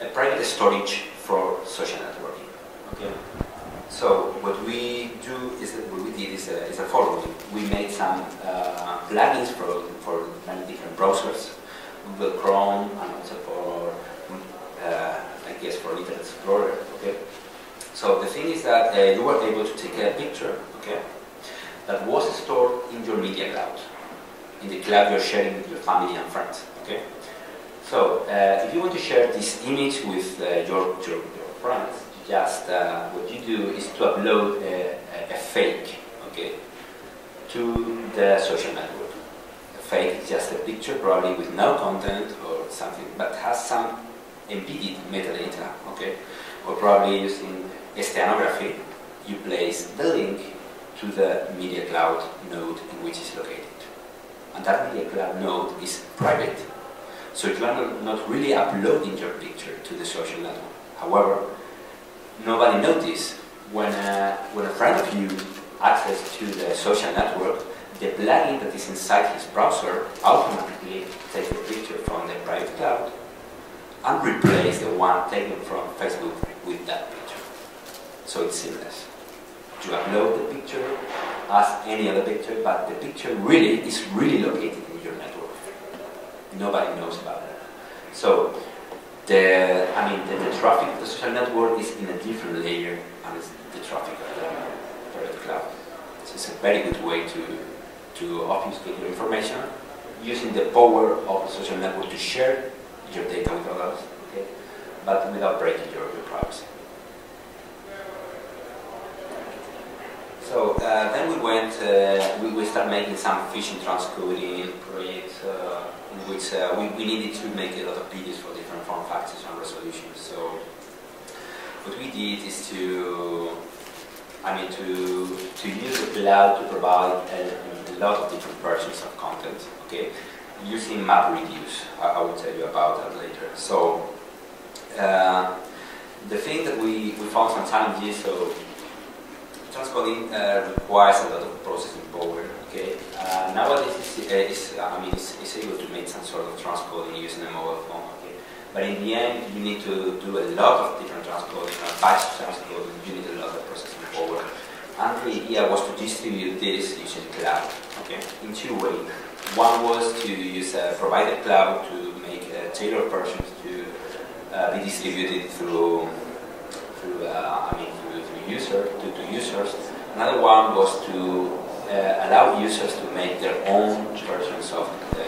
a private storage for social networking. Okay. So what we do is what we did is a, is a following. We made some uh, plugins for for many different browsers, Google Chrome, and also for uh, I guess for Internet Explorer. Okay. So the thing is that uh, you were able to take a picture, okay, that was stored in your media cloud, in the cloud you're sharing with your family and friends. Okay. So uh, if you want to share this image with uh, your, your, your friends, just uh, what you do is to upload a, a, fake, okay, to the social network. A fake is just a picture, probably with no content or something, but has some embedded metadata, okay, or probably using steganography, you place the link to the media cloud node in which it's located. And that media cloud node is private, so you are not really uploading your picture to the social network. However, nobody noticed when a, when a friend of you access to the social network, the plugin that is inside his browser automatically takes a picture from the private cloud and replace the one taken from Facebook with that picture. So it's seamless. You upload the picture as any other picture, but the picture really is really located in your network. Nobody knows about it. So the, I mean, the, the, traffic of the social network is in a different layer and it's the traffic of the private cloud. So it's a very good way to, to obfuscate your information using the power of the social network to share your data with others, okay? but without breaking your, your privacy. So uh, then we went, uh, we, we started making some phishing transcoding projects uh, in which uh, we, we needed to make a lot of videos for different form factors and resolutions. So what we did is to, I mean, to, to use the cloud to provide a, a lot of different versions of content, okay, using MapReduce. I, I will tell you about that later. So uh, the thing that we, we found some challenges, so transcoding uh, requires a lot of processing power. Okay, uh, nowadays it's, it's, I mean it's, it's, able to make some sort of transcoding using a mobile phone. But in the end you need to do a lot of different transcoding, uh, batch transcoding. You need a lot of processing power. And the idea was to distribute this using cloud. Okay, in two ways. One was to use a provided cloud to make uh, tailored versions to uh, be distributed through through uh, I mean user, to, to users. Another one was to uh, allow users to make their own versions of the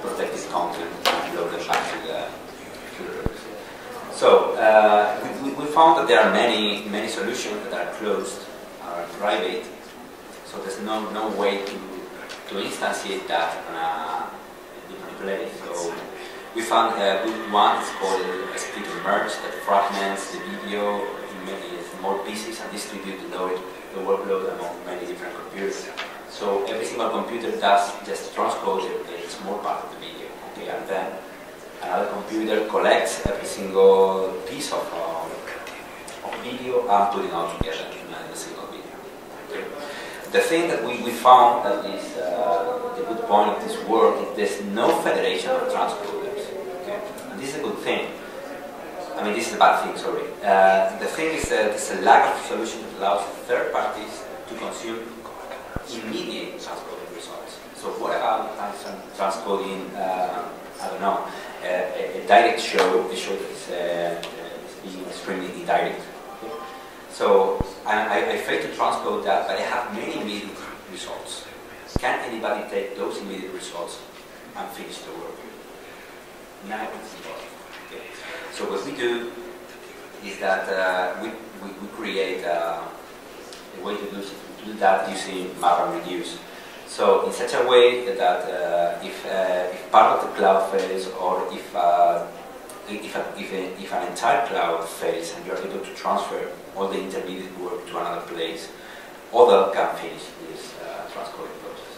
protected content and load them back to the, to So uh, that there are many many solutions that are closed, are private. So there's no no way to to instantiate that in a different place. So We found a good one, it's called a split merge, that fragments the video in many more pieces and distributes the load, the workload among many different computers. So every single computer does just transpose a small part of the video, okay, and then another computer collects every single piece of, of video and put it all together in a single video. The thing that we, we found that is uh, the good point of this work is there's no federation of transcoders. Okay? And this is a good thing. I mean, this is a bad thing, sorry. Uh, the thing is that there's a lack of solution that allows third parties to consume immediate transcoding results. So what about transcoding, uh, I don't know, a, a, direct show, a show that is, uh, being extremely indirect. So I, I fail to transcode that, but I have many immediate results. Can anybody take those immediate results and finish the work? Now it's important. Okay. So what we do is that uh, we, we, we, create uh, a way to do, do that using MapReduce. So in such a way that uh, if, uh, if, part of the cloud fails or if, uh, if, a, if, a, if, an entire cloud fails and you are able to transfer all the intermediate work to another place, other can finish this uh, transcoding process.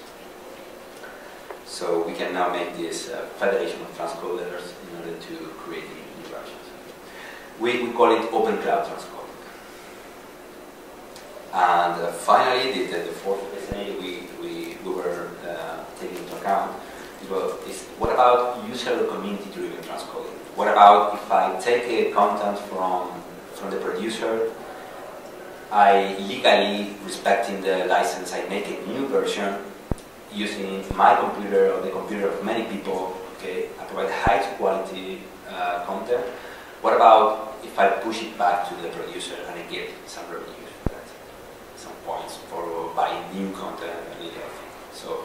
So we can now make this uh, federation of transcoders in order to create new versions. We, we call it open cloud transcoding. And uh, finally, the, the, the fourth scenario we, we, we were uh, taking into account well, is what about user or community-driven transcoding? What about if I take a content from, from the producer, I legally, respecting the license, I make a new version using my computer or the computer of many people, okay, I provide high quality uh, content. What about if I push it back to the producer and I get some revenue? Some points for buying new content and So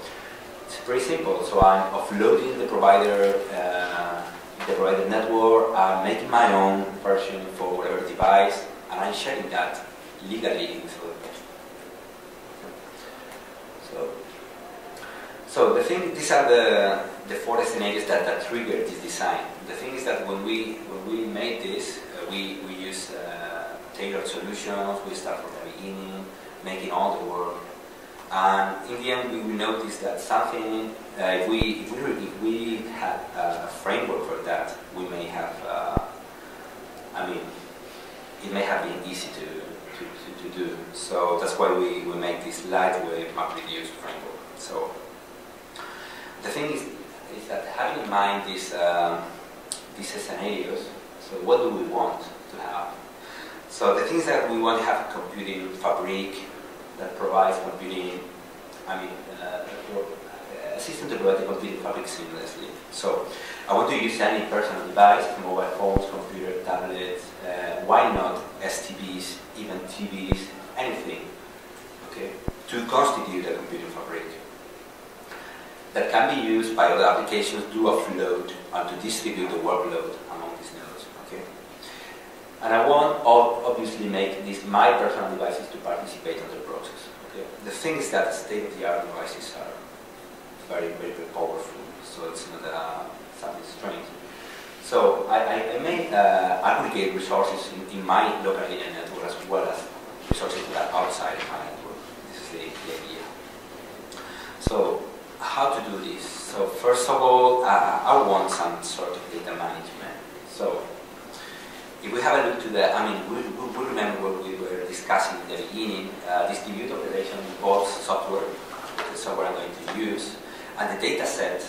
it's pretty simple. So I'm offloading the provider, uh, the provider network, I'm making my own version for whatever device, and I'm sharing that legally other people. So, so the thing, these are the the four scenarios that, that trigger this design. The thing is that when we when we made this, uh, we we use uh, tailored solutions. We start from the beginning making all the work. And in the end, we will notice that something, uh, if, we, if, we, if we had a framework for that, we may have, uh, I mean, it may have been easy to, to, to, to, do. So that's why we, we make this lightweight MapReduce framework. So the thing is, is that having in mind these, um, these scenarios, so what do we want to have? So the things that we want to have computing fabric that provides computing, I mean, uh, a system to provide the computing fabric seamlessly. So I want to use any personal device, mobile phones, computer, tablets, uh, why not STBs, even TVs, anything, okay, to constitute a computing fabric that can be used by other applications to offload and to distribute the workload among these nodes, okay? And I want obviously make these my personal devices to participate in the? The thing is that state-of-the-art devices are very, very, very powerful, so it's not uh, something strange. So I, I, may uh, aggregate resources in, in, my local area network as well as resources that are outside of my network. This is the, the idea. So how to do this? So first of all, uh, I want some sort of data management. So if we have a look to the, I mean, we, we remember what we were discussing in the beginning, uh, distributed operation involves software, the software I'm going to use, and the data set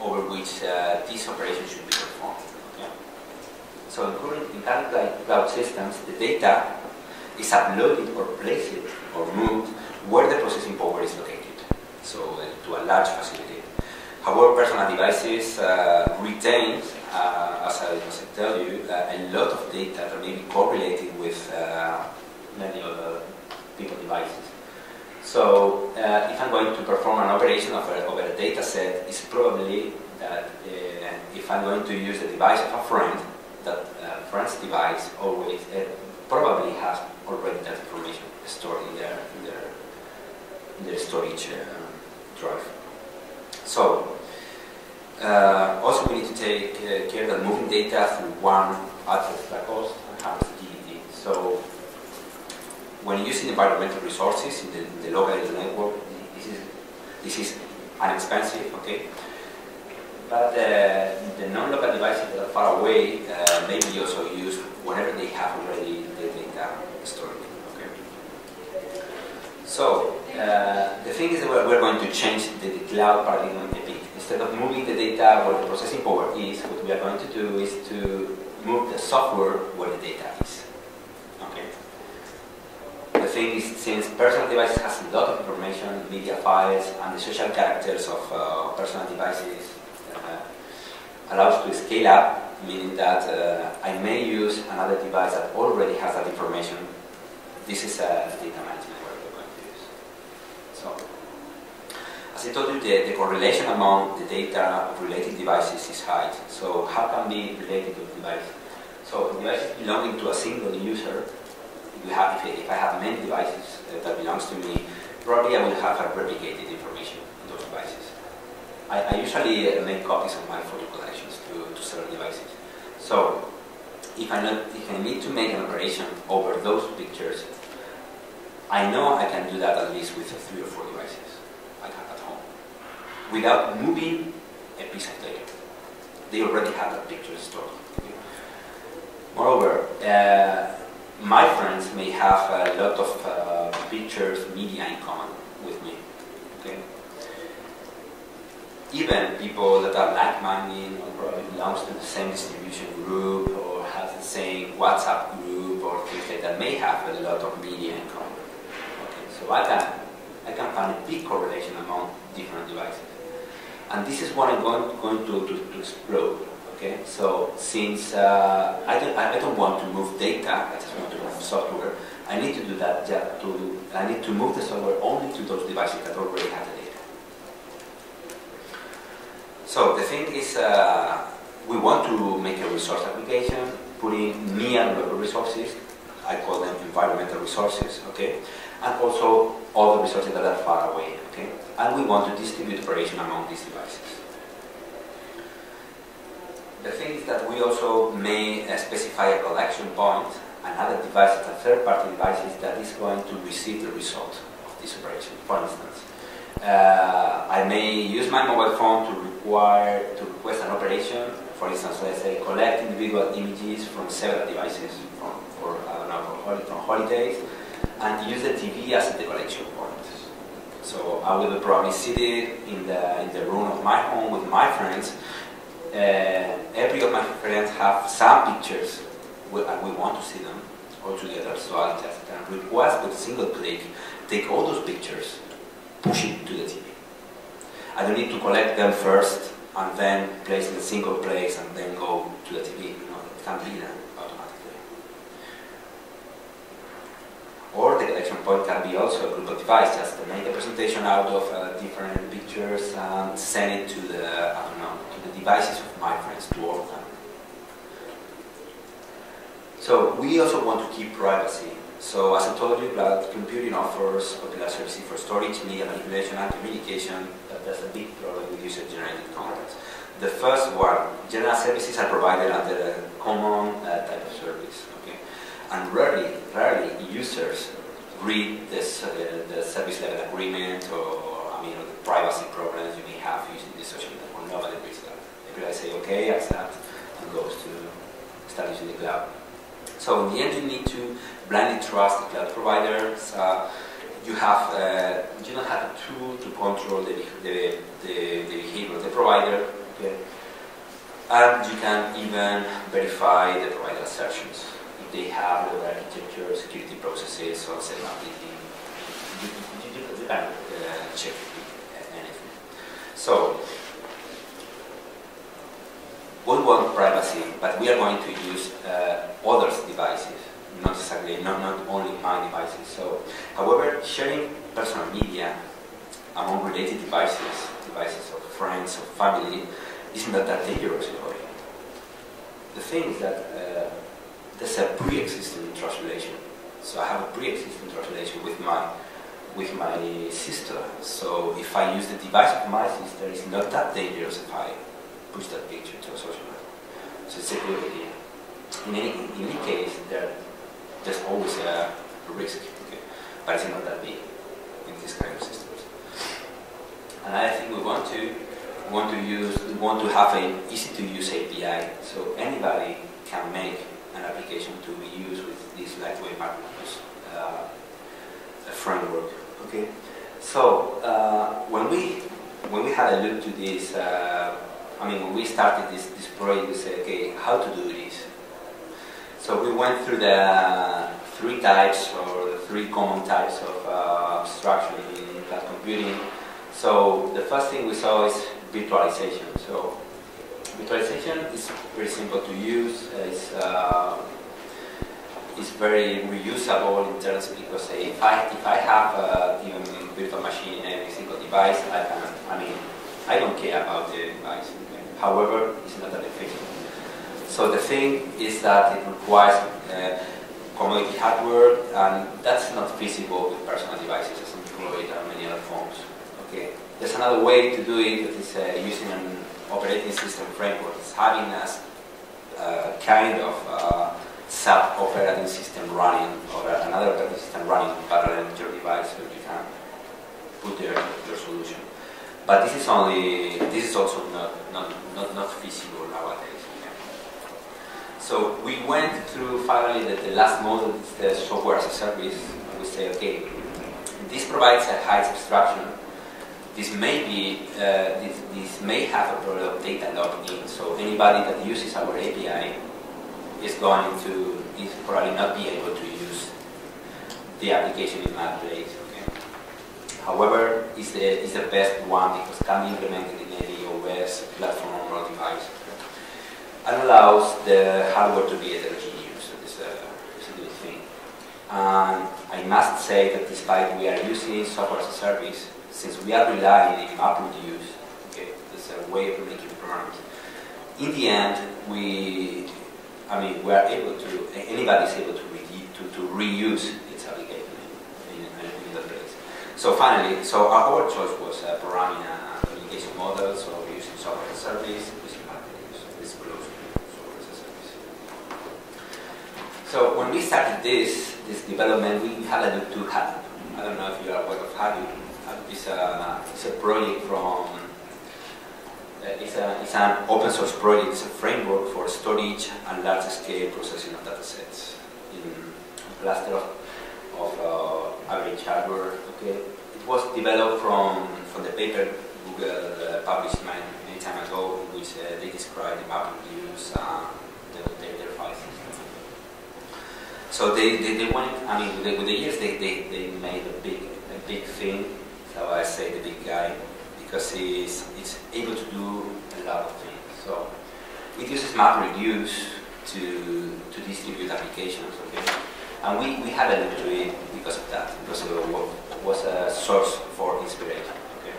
over which uh, this operation should be performed. So in current, in current cloud systems, the data is uploaded or placed or moved where the processing power is located, so uh, to a large facility. However, personal devices uh, retain uh, as, I, as, I, tell you, uh, a lot of data that may be correlated with uh, many other people devices. So uh, if I'm going to perform an operation over, over a data set, it's probably that uh, if I'm going to use the device of a friend, that uh, friend's device always probably has already that information stored in their, in their, in their storage drive. So uh, also we need to take uh, care that moving data through one address like host has agility. So when using environmental resources in the, in the local network, this is, this is inexpensive, okay? But uh, the non-local devices that are far away uh, may be also used whenever they have already the data stored, okay? So, uh, the thing is that we're, going to change the, cloud paradigm. Instead of moving the data where the processing power is, what we are going to do is to move the software where the data is. Okay. The thing is, since personal devices has a lot of information, media files, and the social characters of uh, personal devices uh, allows to scale up, meaning that uh, I may use another device that already has that information. This is a data management where we're going to use. So, as I told you, the, the correlation among the data of related devices is high. So how can be related to the device? So devices belonging to a single user, if, have, if, I have many devices uh, that belongs to me, probably I will have a replicated information on those devices. I, I usually uh, make copies of my photo collections to, to several devices. So if I, not, if I need to make an operation over those pictures, I know I can do that at least with three or four devices I have at home without moving a piece of data. They already have that picture stored. Moreover, uh, my friends may have a lot of uh, pictures, media in common with me. Okay? Even people that are like-minded or probably belongs to the same distribution group or has the same WhatsApp group or things like that may have a lot of media in common. Okay? So I can, I can find a big correlation among different devices. And this is what I'm going, going to, to, to explore. Okay, so since uh, I, don't, I don't want to move data, I just want to move software, I need to do that just to, I need to move the software only to those devices that already have the data. So the thing is, uh, we want to make a resource application, putting near local resources, I call them environmental resources, okay, and also all the resources that are far away, okay, and we want to distribute operation among these devices. The thing is that we also may uh, specify a collection point, another device, a third-party device that is going to receive the result of this operation. For instance, uh, I may use my mobile phone to require to request an operation. For instance, let's say collect individual images from several devices from for I don't know from holidays, and use the TV as the collection point. So I will probably sit in the in the room of my home with my friends uh, every of my friends have some pictures and we want to see them all together. So I'll just can request with a single click, take all those pictures, push it to the TV. I don't need to collect them first and then place in a single place and then go to the TV. You know, it can be done automatically. Or the collection point can be also a group of devices, just make a presentation out of uh, different pictures and send it to the, I don't know, to the devices of my friends to all of them. So we also want to keep privacy. So as I told you, cloud computing offers popular services for storage, media manipulation, and communication. But that's a big problem with user-generated content. The first one, general services are provided under a common uh, type of service. Okay, and rarely, rarely users read this, uh, the service level agreement or I mean, the privacy problems you may have using the social network. Nobody reads that. Maybe I say, okay, accept, and goes to establishing the cloud. So in the end, you need to blindly trust the cloud providers. Uh, you have, uh, you don't have a tool to control the, the, the, the behavior of the provider. Okay? And you can even verify the provider assertions. They have their architecture, security processes, or availability, you, you, you, can uh, check anything. So we want privacy, but we are going to use uh, others' devices, not exactly, not, not only my devices. So, however, sharing personal media among related devices, devices of friends of family, is not that dangerous in. The thing is that uh, there's a pre-existing trust relation. So I have a pre-existing trust relation with my with my sister. So if I use the device of my sister, it's not that dangerous if I push that picture to a social network. So it's a good idea. In any, in any case, there, there's always a risk, okay? but it's not that big in this kind of systems. And I think we want to want to use want to have an easy to use API, so anybody can make an application to be used with this lightweight macros uh, framework. Okay, so uh, when we when we had a look to this, uh, I mean when we started this this project, we said, okay, how to do this. So we went through the three types or the three common types of uh, abstraction in cloud computing. So the first thing we saw is virtualization. So virtualization is very simple to use. It's, uh, it's very reusable in terms because uh, if I if I have a even virtual machine in every single device, I can. I mean, I don't care about the device. However, it's not that efficient. So the thing is that it requires uh, commodity hardware, and that's not feasible with personal devices as Android and many other phones. Okay. There's another way to do it that is uh, using an operating system framework. It's having a uh, kind of uh, sub-operating system running or another operating system running parallel with your device where you can put there your solution. But this is only this is also not not, not, not feasible nowadays. So we went through finally the, the last model, the software as a service. We say, okay, this provides a high abstraction this may be, uh, this, this, may have a problem of data lock-in. So anybody that uses our API is going to, is probably not be able to use the application in MapReduce. Okay? However, it's the, it's the best one because it can be implemented in any OS platform or device. And allows the hardware to be heterogeneous. So it's a, it's a good thing. And I must say that despite we are using software as a service, since we are relying on MapReduce, okay, it's a way of making programs. In the end, we, I mean, we are able to, anybody is able to, re to, to reuse its application in, in, in place. So finally, so our, choice was uh, programming a communication model, so using software as a service, using MapReduce, this close software as a service. So when we started this, this development, we had a look to Hadoop. I don't know if you are aware of Hadoop it's a, it's a project from, uh, it's, a, it's an open source project, it's a framework for storage and large scale processing of data sets in a cluster of, of uh, average hardware. Okay. It was developed from, from the paper Google uh, published many, many time ago, in which uh, they describe the map use uh, their, their. So they, they, they went, I mean, with the years, they, they, they made a big, a big thing so I say the big guy because he's, he's able to do a lot of things. So it uses MapReduce to, to distribute applications, okay? And we, we had a look to it because of that, because it was a source for inspiration, okay?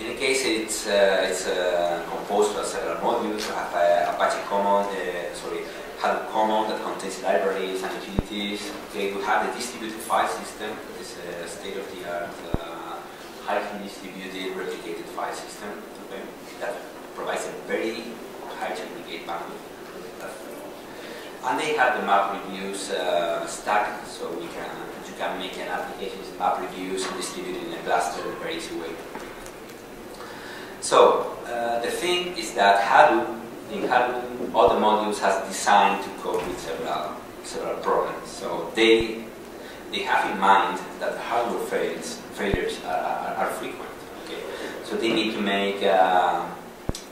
In the case, it's, uh, it's uh, composed of several modules. I have uh, Apache Common, uh, sorry, Hadoop Common that contains libraries and utilities. Okay, we have the distributed file system a state-of-the-art, uh, highly distributed replicated file system okay, that provides a very high duplicate bandwidth. And they have the MapReduce uh, stack, so we can you can make an application MapReduce and distribute it in a cluster in a very easy way. So uh, the thing is that Hadoop, in Hadoop, all the modules has designed to cope with several several problems. So they they have in mind that hardware fails, failures are, are, are frequent. Okay? So they need to make uh,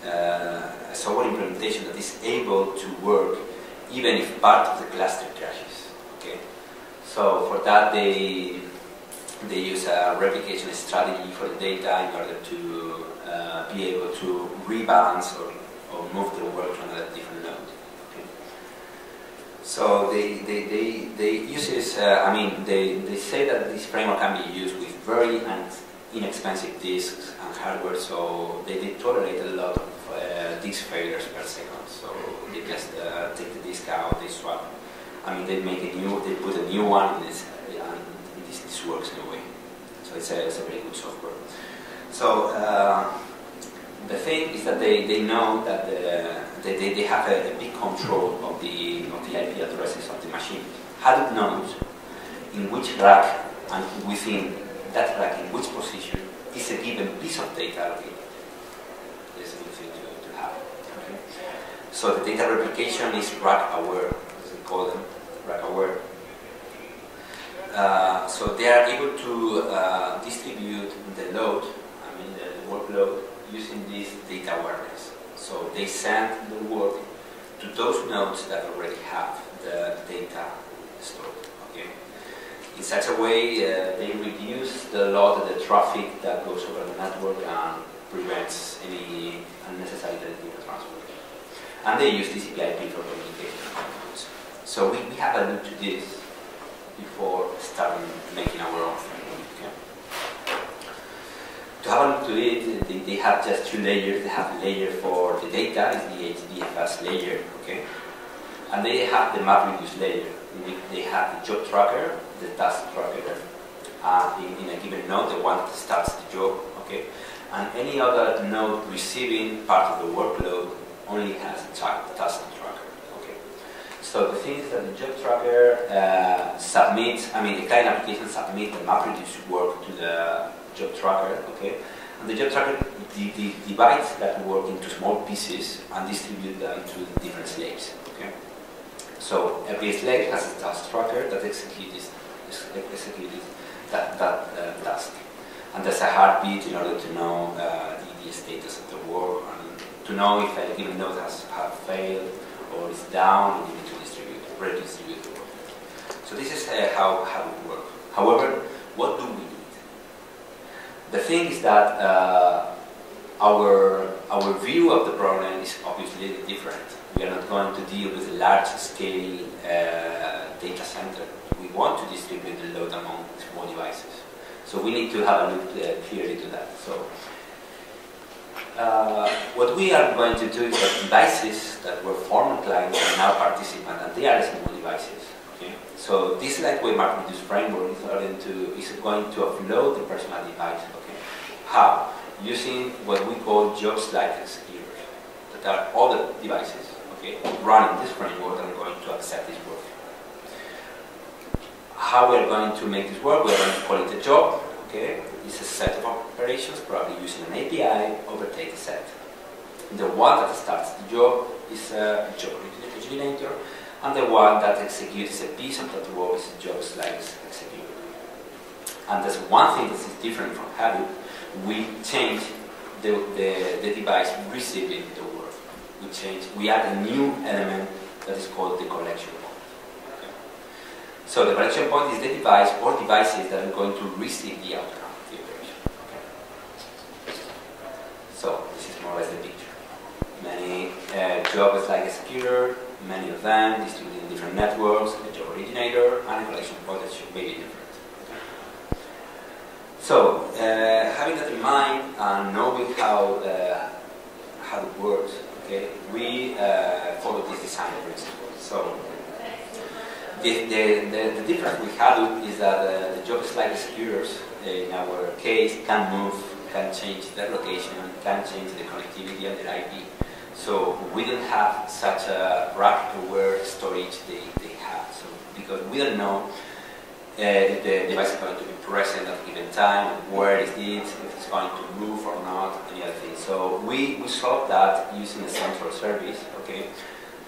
uh, a software implementation that is able to work even if part of the cluster crashes. Okay? So for that they they use a replication strategy for the data in order to uh, be able to rebalance or, or move the work to another different node. So they, they, they, they use this, uh, I mean, they, they say that this framework can be used with very inexpensive disks and hardware, so they, tolerate a lot of uh, disk failures per second. So they just uh, take the disk out, they swap. I mean, they make a new, they put a new one, and, this, and this, this works in a way. So it's a, it's a very good software. So uh, the thing is that they, they know that the, they, they, have a, a big control of the, of the IP addresses of the machine. Hadoop knows in which rack and within that rack, in which position is a given piece of data allocated. Is a good thing to, to have. Okay? So the data replication is rack aware, as call them, rack aware. Uh, so they are able to uh, distribute the load, I mean the, the workload, using this data awareness. So they send the work to those nodes that already have the data stored. Okay. In such a way, uh, they reduce the load, of the traffic that goes over the network and prevents any unnecessary data transfer. And they use TCP/IP for communication. So we, we have a look to this before starting making our own? Look to it, they, they have just two layers. They have a layer for the data, is the HDFS layer, okay? And they have the MapReduce layer. They have the job tracker, the task tracker, uh, in, in a given node, the one that starts the job, okay? And any other node receiving part of the workload only has a task tracker. okay? So the thing is that the job tracker uh, submits, I mean the client application submits the MapReduce work to the job tracker, okay? And the job tracker the, the divides that work into small pieces and distribute them to different slaves, okay? So every slave has a task tracker that executes, executes that, that uh, task. And there's a heartbeat in order to know uh, the, the, status of the work and to know if a given node has, failed or is down and you need to distribute, redistribute the work. So this is uh, how, how it works. However, what do we need? The thing is that uh, our, our view of the problem is obviously different. We are not going to deal with a large-scale uh, data center. We want to distribute the load among small devices. So we need to have a look uh, clearly to that. So uh, what we are going to do is that devices that were former clients are now participants, and they are small devices. So this lightweight MapReduce framework is going to is going to offload the personal device. Okay? How? Using what we call job slice executors, that are other devices, okay, running this framework and going to accept this work. How we are going to make this work? We are going to call it a job, okay? It's a set of operations, probably using an API over data set. The one that starts the job is a job originator, and the one that executes a piece of that work is a job slice executor. And there's one thing that is different from Hadoop. We change the, the, the device receiving the work. We change, we add a new element that is called the collection point. So the collection point is the device or devices that are going to receive the outcome the. So this is more or less the picture. Many uh, job slice a executor, many of them distributed in different networks, a job originator, and a collection point that should be different. So uh, having that in mind and knowing how uh, how it works, okay, we uh, follow this design principle. So the, the, the, the, difference with Hadoop is that uh, the job slice executors, in our case, can move, can change their location, can change the connectivity of their IP. So we don't have such a rack-aware storage they, they have. So because we don't know uh, if the device is going to be present at a given time, where is it, if it's going to move or not, any other thing. So we, we solve that using a central service, okay?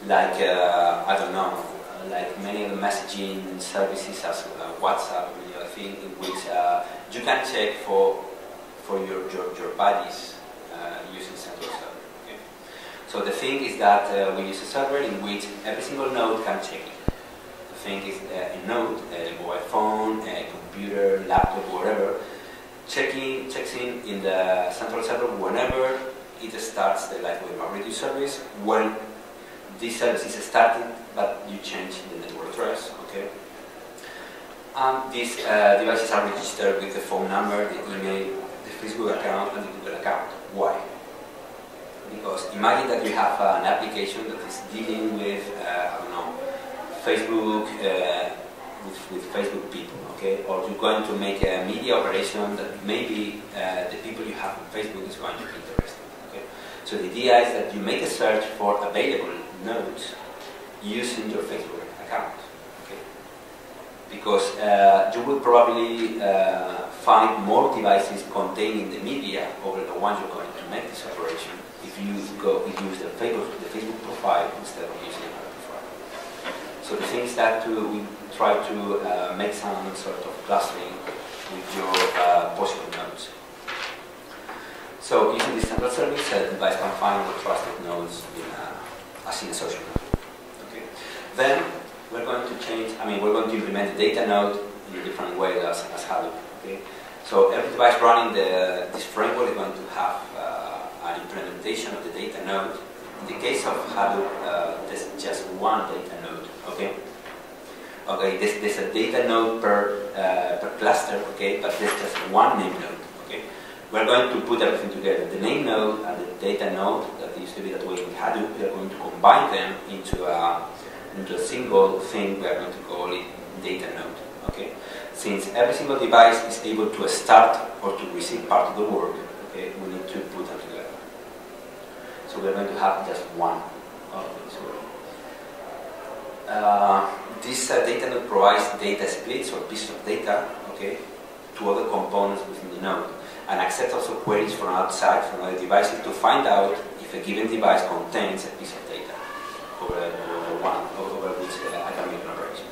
Like, uh, I don't know, like many of the messaging services as uh, WhatsApp, you know, thing in which uh, you can check for for your your, your buddies uh, using central server. So the thing is that uh, we use a server in which every single node can check it. The thing is uh, a node, a mobile phone, a computer, laptop, whatever, checking checks in in the central server whenever it starts the lightweight MapReduce service when this service is starting, but you change the network address, okay? And these uh, devices are registered with the phone number, the email, the Facebook account, and the Google account. Why? Because imagine that you have an application that is dealing with, uh, I don't know, Facebook, uh, with, with, Facebook people, okay? Or you're going to make a media operation that maybe uh, the people you have on Facebook is going to be interested, okay? So the idea is that you make a search for available nodes using your Facebook account. Because uh, you will probably uh, find more devices containing the media over the ones you're going to make this operation if you go if you use the Facebook, the Facebook profile instead of using another profile. So the thing is that to, we try to uh, make some sort of clustering with your uh, possible nodes. So using this central service, a device can find the trusted nodes in a, as in a social network. Okay. Then we're going to change, I mean, we're going to implement the data node in a different way as, as Hadoop. Okay. So every device running the, this framework is going to have uh, an implementation of the data node. In the case of Hadoop, uh, there's just one data node. Okay. Okay, there's, there's a data node per, uh, per cluster, okay, but there's just one name node, okay. We're going to put everything together. The name node and the data node, that used to be that way in Hadoop, we are going to combine them into a, into a single thing we are going to call it data node, okay. Since every single device is able to start or to receive part of the work, okay, we need to put them together. So we're going to have just one of these work. Uh, this uh, data node provides data splits or pieces of data, okay, to other components within the node, and accepts also queries from outside, from other devices, to find out if a given device contains a piece of data over, one over which uh, make an operation.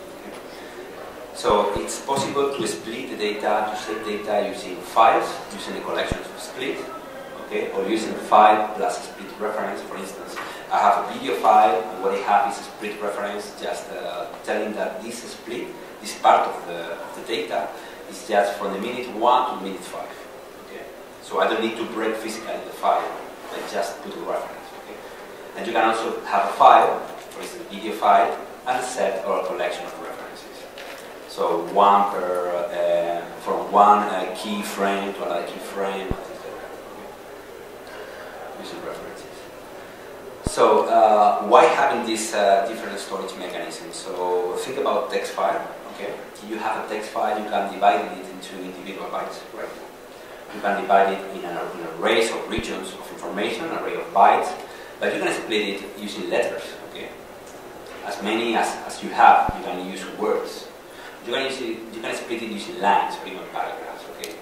So it's possible to split the data, to save data using files, using the collections of split, okay, or using file plus split reference, for instance. I have a video file, and what I have is a split reference, just uh, telling that this split, this part of the, of the data, is just from the minute 1 to minute 5. Okay? So I don't need to break physically the file, I just put a reference. And you can also have a file, for instance, video file, and a set or a collection of references. So one per, uh, from one uh, key frame to another key frame, using references. So uh, why having these uh, different storage mechanisms? So think about text file. Okay, you have a text file, you can divide it into individual bytes, right? You can divide it in an, in arrays of regions of information, an array of bytes, but you can split it using letters. Okay, as many as, as you have, you can use words. You can use it, you can split it using lines or even paragraphs. Okay,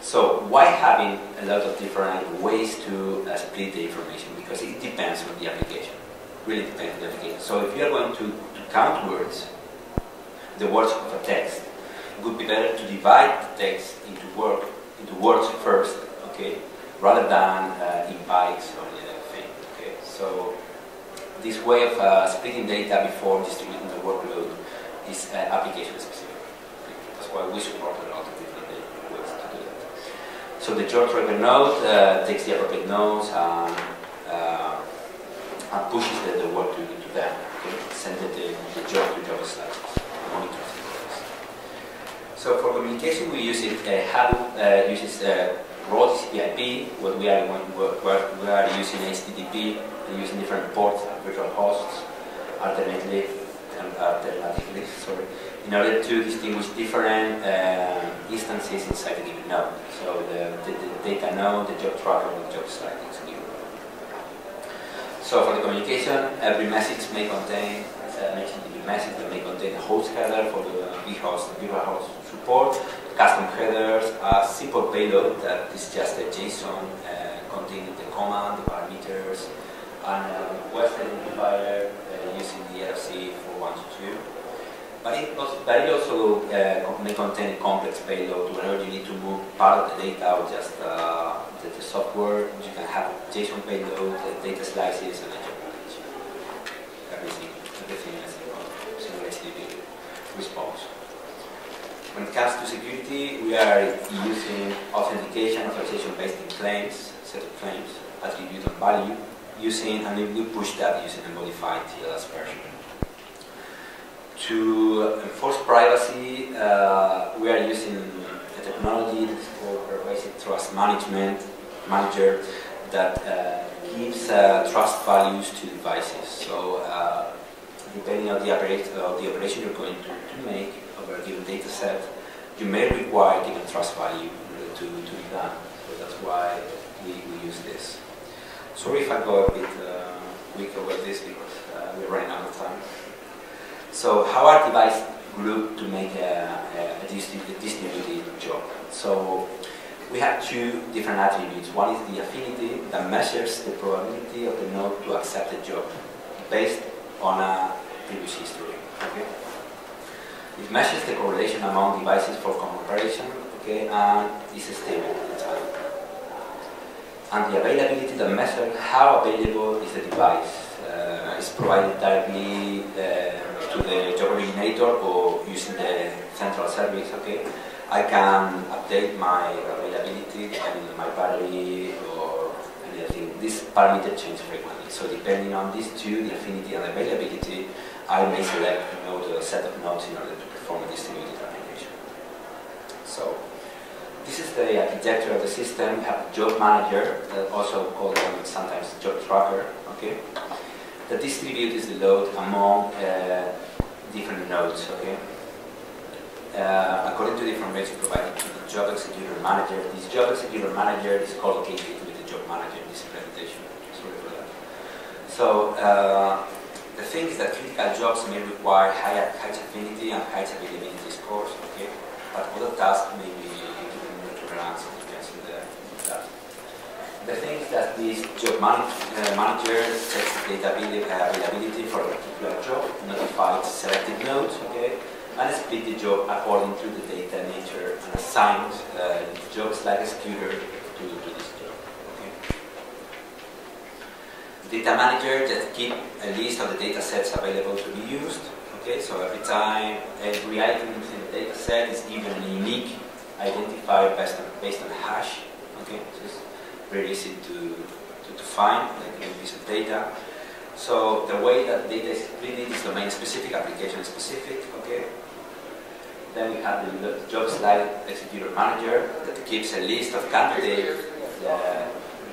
so why having a lot of different ways to uh, split the information? Because it depends on the application. Really depends on the application. So if you are going to, to count words, the words of a text, it would be better to divide the text into word into words first, okay, rather than uh, in bytes or any other thing. Okay, so this way of uh, splitting data before distributing the workload is uh, application specific. That's why we support a lot of different ways to do that. So the job driver node uh, takes the appropriate nodes and, uh, and pushes the, the work to, them. Send the, the, job to slices. monitors. So for communication, we use it. Uh, Hadoop uh, uses uh, raw TCP/IP. What we are we are using HTTP. We're using different ports and virtual hosts, alternatively, alternatively, sorry, in order to distinguish different uh, instances inside a given node. So the, the, the data node, the job tracker, the job site is given. So for the communication, every message may contain, as I mentioned, the message that may contain a host header for the vHost and vHost support, custom headers, a simple payload that is just a JSON uh, containing the command, the parameters, and a request identifier uh, using the RFC 412. But it also, but it also uh, may contain complex payload whenever you need to move part of the data or just uh, the, the, software. You can have JSON payload, data slices, and package. Everything, everything is HTTP response. When it comes to security, we are using authentication, authorization based in claims, set of claims, attribute and value, using, and we push that using a modified TLS version. To enforce privacy, uh, we are using a technology called Pervasive Trust Management Manager that uh, gives uh, trust values to devices. So, depending on the, uh, the operation you're going to, to make over a given data set, you may require given trust value to, to be done. So that's why we, we use this. Sorry if I go a bit uh, quick over this because uh, we're running out of time. So how are device grouped to make a, a, a distributed, distributed job? So we have two different attributes. One is the affinity that measures the probability of the node to accept a job based on a previous history. Okay? It measures the correlation among devices for comparison okay, and is stable in time. And the availability that measures how available is the device uh, is provided directly uh, to the job originator or using the central service. Okay, I can update my availability and my battery or anything. This parameter changes frequently. So depending on these two, the affinity and availability, I may select a node or a set of nodes in order to perform a distributed application. So this is the architecture of the system. We have a job manager, uh, also called sometimes job tracker, okay, that distributes the load among uh, different nodes, okay. Uh, according to the information provided to the job executor manager, this job executor manager is co-located with the job manager in this implementation. Sorry for that. So uh, the thing is that critical jobs may require high, high affinity and high availability scores, okay, but other tasks may be relance depends on the task. The thing is that this job man, uh, manager sets the data availability for a particular job, notifies selected nodes, okay, and split the job according to the data nature and assigns uh, job slice a executor to, to this job. Okay. Data manager just keep a list of the data sets available to be used. Okay, so every time every item in the data set is given a unique identifier based on, based on hash. Okay, so it's very easy to, to, to find like a piece of data. So the way that data is split is domain specific, application specific. Okay. Then we have the job slice executor manager that keeps a list of candidate uh,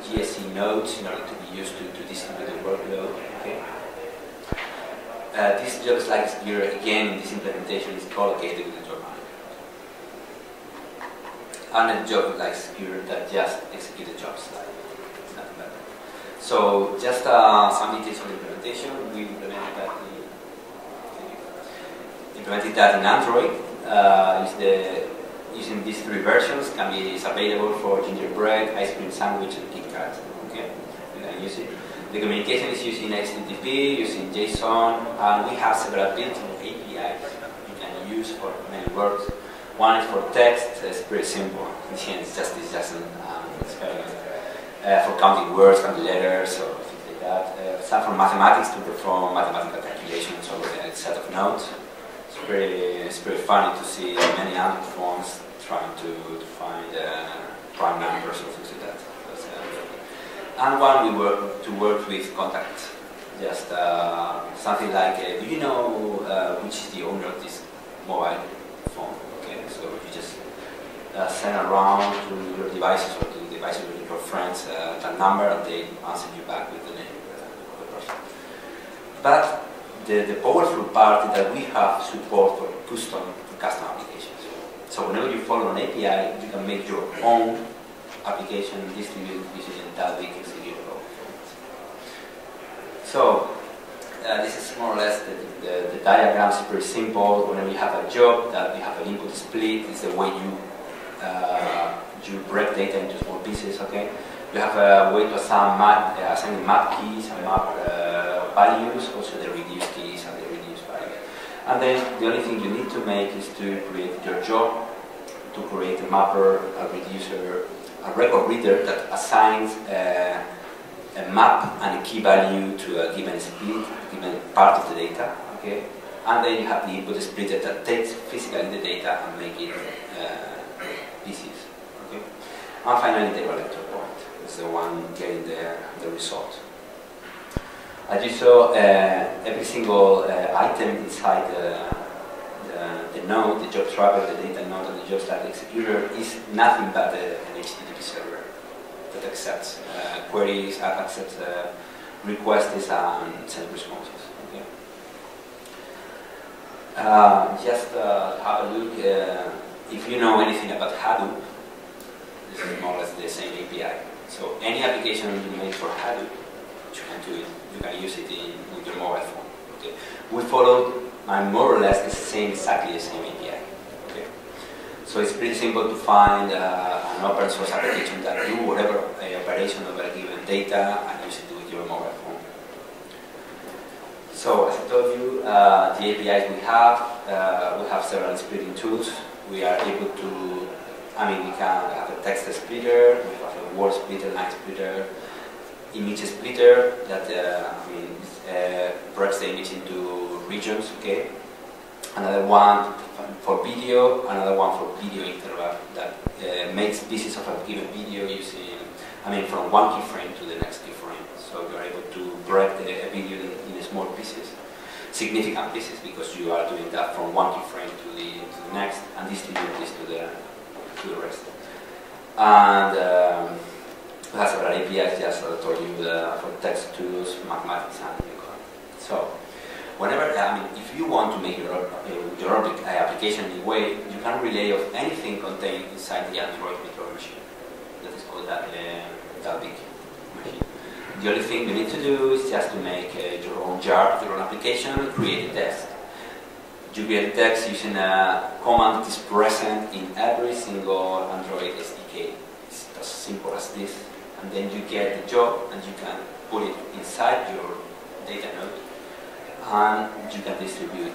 GSE nodes in order to be used to, to distribute the workload. Okay. Uh, this job slice executor again in this implementation is co-located with. And a job slice executor that just execute the job slice. Better. So just uh, some details on the implementation. We implemented that in, implemented that in Android. Uh, is the using these three versions can be is available for gingerbread, ice cream sandwich, and KitKat. Okay, you can use it. The communication is using HTTP, using JSON, and we have several built-in APIs you can use for many works. One is for text, it's pretty simple. It's just it's just an um, experiment uh, for counting words, counting letters, or things like that. Uh, some for mathematics to perform mathematical calculations over a set of nodes. It's pretty, it's pretty funny to see many Android phones trying to, to find uh, prime numbers or things like that. Uh, and one we work to work with contacts. Just uh, something like, uh, do you know uh, which is the owner of this mobile phone? So you just uh, send around to your devices or to the devices of your friends uh, number and they answer you back with the name of the person. But the, the powerful part is that we have support for custom custom applications. So whenever you follow an API, you can make your own application distributed using Dalvik executable. So uh, this is more or less the, the, the diagram is pretty simple. Whenever you have a job that you have an input split, it's the way you uh, you break data into small pieces. Okay, you have a way to assign map, uh, assign map keys and map uh, values, also the reduce keys and the reduce values. And then the only thing you need to make is to create your job, to create a mapper, a reducer, a record reader that assigns uh, a map and a key value to a given split, a given part of the data. Okay, and then you have the input splitter that takes physically the data and make it uh, pieces. Okay, and finally the collector point is the one getting the, the result. As you saw, uh, every single uh, item inside the, the, the, node, the job tracker, the data node, and the job slice executor is nothing but a, an HTTP server that accepts uh, queries, accepts uh, requests, and sends responses. Uh, just uh, have a look. Uh, if you know anything about Hadoop, this is more or less the same API. So any application you make for Hadoop, you can do it. You can use it in your mobile phone. Okay. We followed uh, more or less the same, exactly the same API. So it's pretty simple to find uh, an open source application that do whatever uh, operation over a given data and use it with your mobile phone. So as I told you, uh, the APIs we have, uh, we have several splitting tools. We are able to, I mean, we can have a text splitter, we have a word splitter, line splitter, image splitter that, uh, I mean, uh, breaks the image into regions, okay? Another one for video, another one for video interval that uh, makes pieces of a given video using, I mean, from one keyframe to the next keyframe. So you're able to break the video in, in small pieces, significant pieces, because you are doing that from one keyframe to the, to the next and distribute this to the, to the rest. And um, has several APIs, just as I told you, the, for text tools, mathematics, and So, whenever, I mean, if you want to make your, uh, your application in a way, you can relay of anything contained inside the Android virtual machine. That is called that, uh, that big machine. The only thing you need to do is just to make uh, your own jar, your own application, create a test. You get text using a command that is present in every single Android SDK. It's as simple as this. And then you get the job and you can put it inside your data node and you can distribute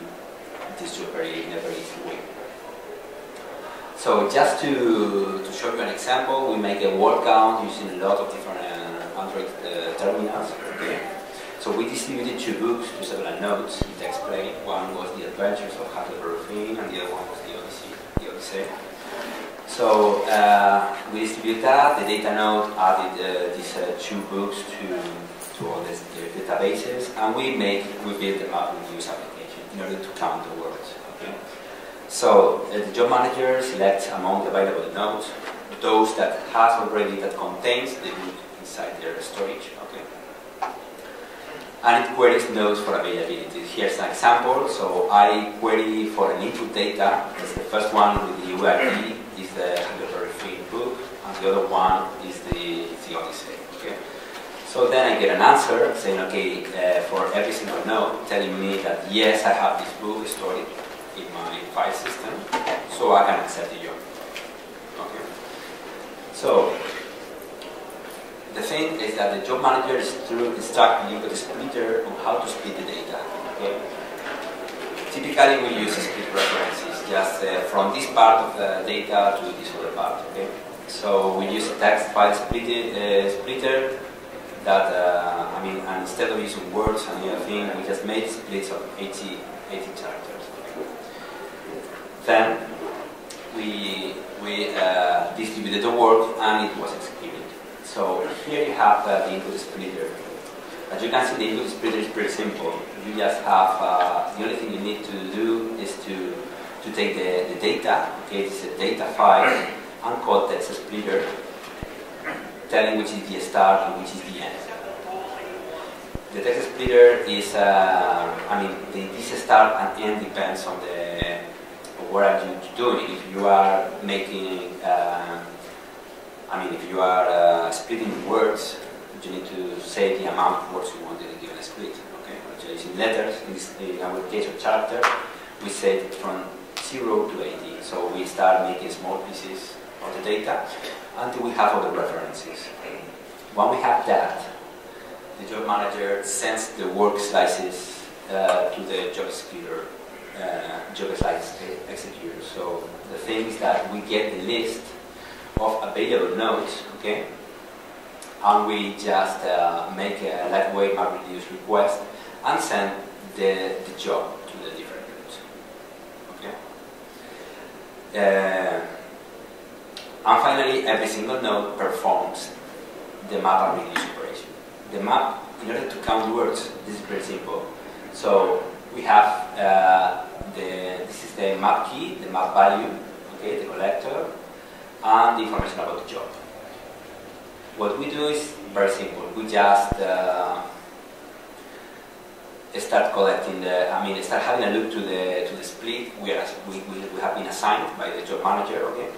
this job very, in a very easy way. So just to, to show you an example, we make a word count using a lot of different uh, Android uh, terminals. Okay? So we distributed two books to several nodes in text plain. One was The Adventures of Huckleberry Finn and the other one was The Odyssey. The Odyssey. So uh, we distribute that. The data node added uh, these uh, two books to, to all the databases, and we make we build a map application in order to count the words. Okay. So uh, the job manager selects among the available nodes those that has already that contains the book inside their storage. Okay. And it queries nodes for availability. Here's an example. So I query for an input data. That's the first one with the UID the Huckleberry Finn book, and the other one is the, the Odyssey. Okay. So then I get an answer saying, okay, uh, for every single node, telling me that yes, I have this book stored in my file system, so I can accept the job. Okay. So the thing is that the job manager is to instruct you with splitter on how to split the data. Okay. Typically, we use split references just uh, from this part of the data to this other part. Okay. So we use a text file splitter, uh, splitter that, uh, I mean, instead of using words and the other thing, we just made splits of 80, 80 characters. Then we, we uh, distributed the work and it was executed. So here you have uh, the input splitter. As you can see, the input splitter is pretty simple. You just have, uh, the only thing you need to do is to, to take the, the data, okay, it's a data file, and call text splitter, telling which is the start and which is the end. The text splitter is, uh, I mean, the, this start and end depends on the what are you doing. If you are making, uh, I mean, if you are uh, splitting words, you need to say the amount of words you want in a given split. Okay, which is in letters. In, this, in our case of character, we set from zero to 80. So we start making small pieces of the data until we have all the references. When we have that, the job manager sends the work slices uh, to the job executor, uh, job slice executor. So the thing is that we get the list of available nodes, okay, and we just uh, make a lightweight map reduce request and send the, the job to the different nodes, okay. Uh, and finally, every single node performs the map and reduce operation. The map, in order to count words, this is very simple. So we have uh, the, this is the map key, the map value, okay, the collector, and the information about the job. What we do is very simple. We just uh, start collecting the, I mean, start having a look to the to the split we, are, we, we, we have been assigned by the job manager, okay?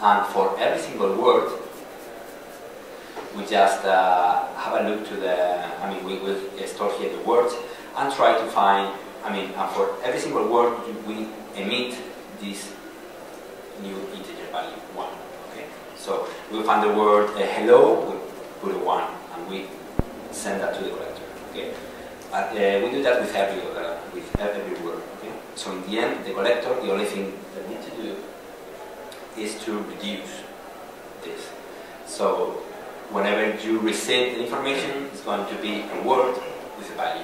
And for every single word, we just uh, have a look to the, I mean, we will store here the words and try to find, I mean, and for every single word we emit this new integer value, 1. Okay? So we find the word uh, hello, we put a 1, and we send that to the collector. Okay? Uh, we do that with every, uh, with every word. Okay? So in the end, the collector, the only thing that needs to do is to reduce this. So whenever you receive the information, it's going to be a word with a value.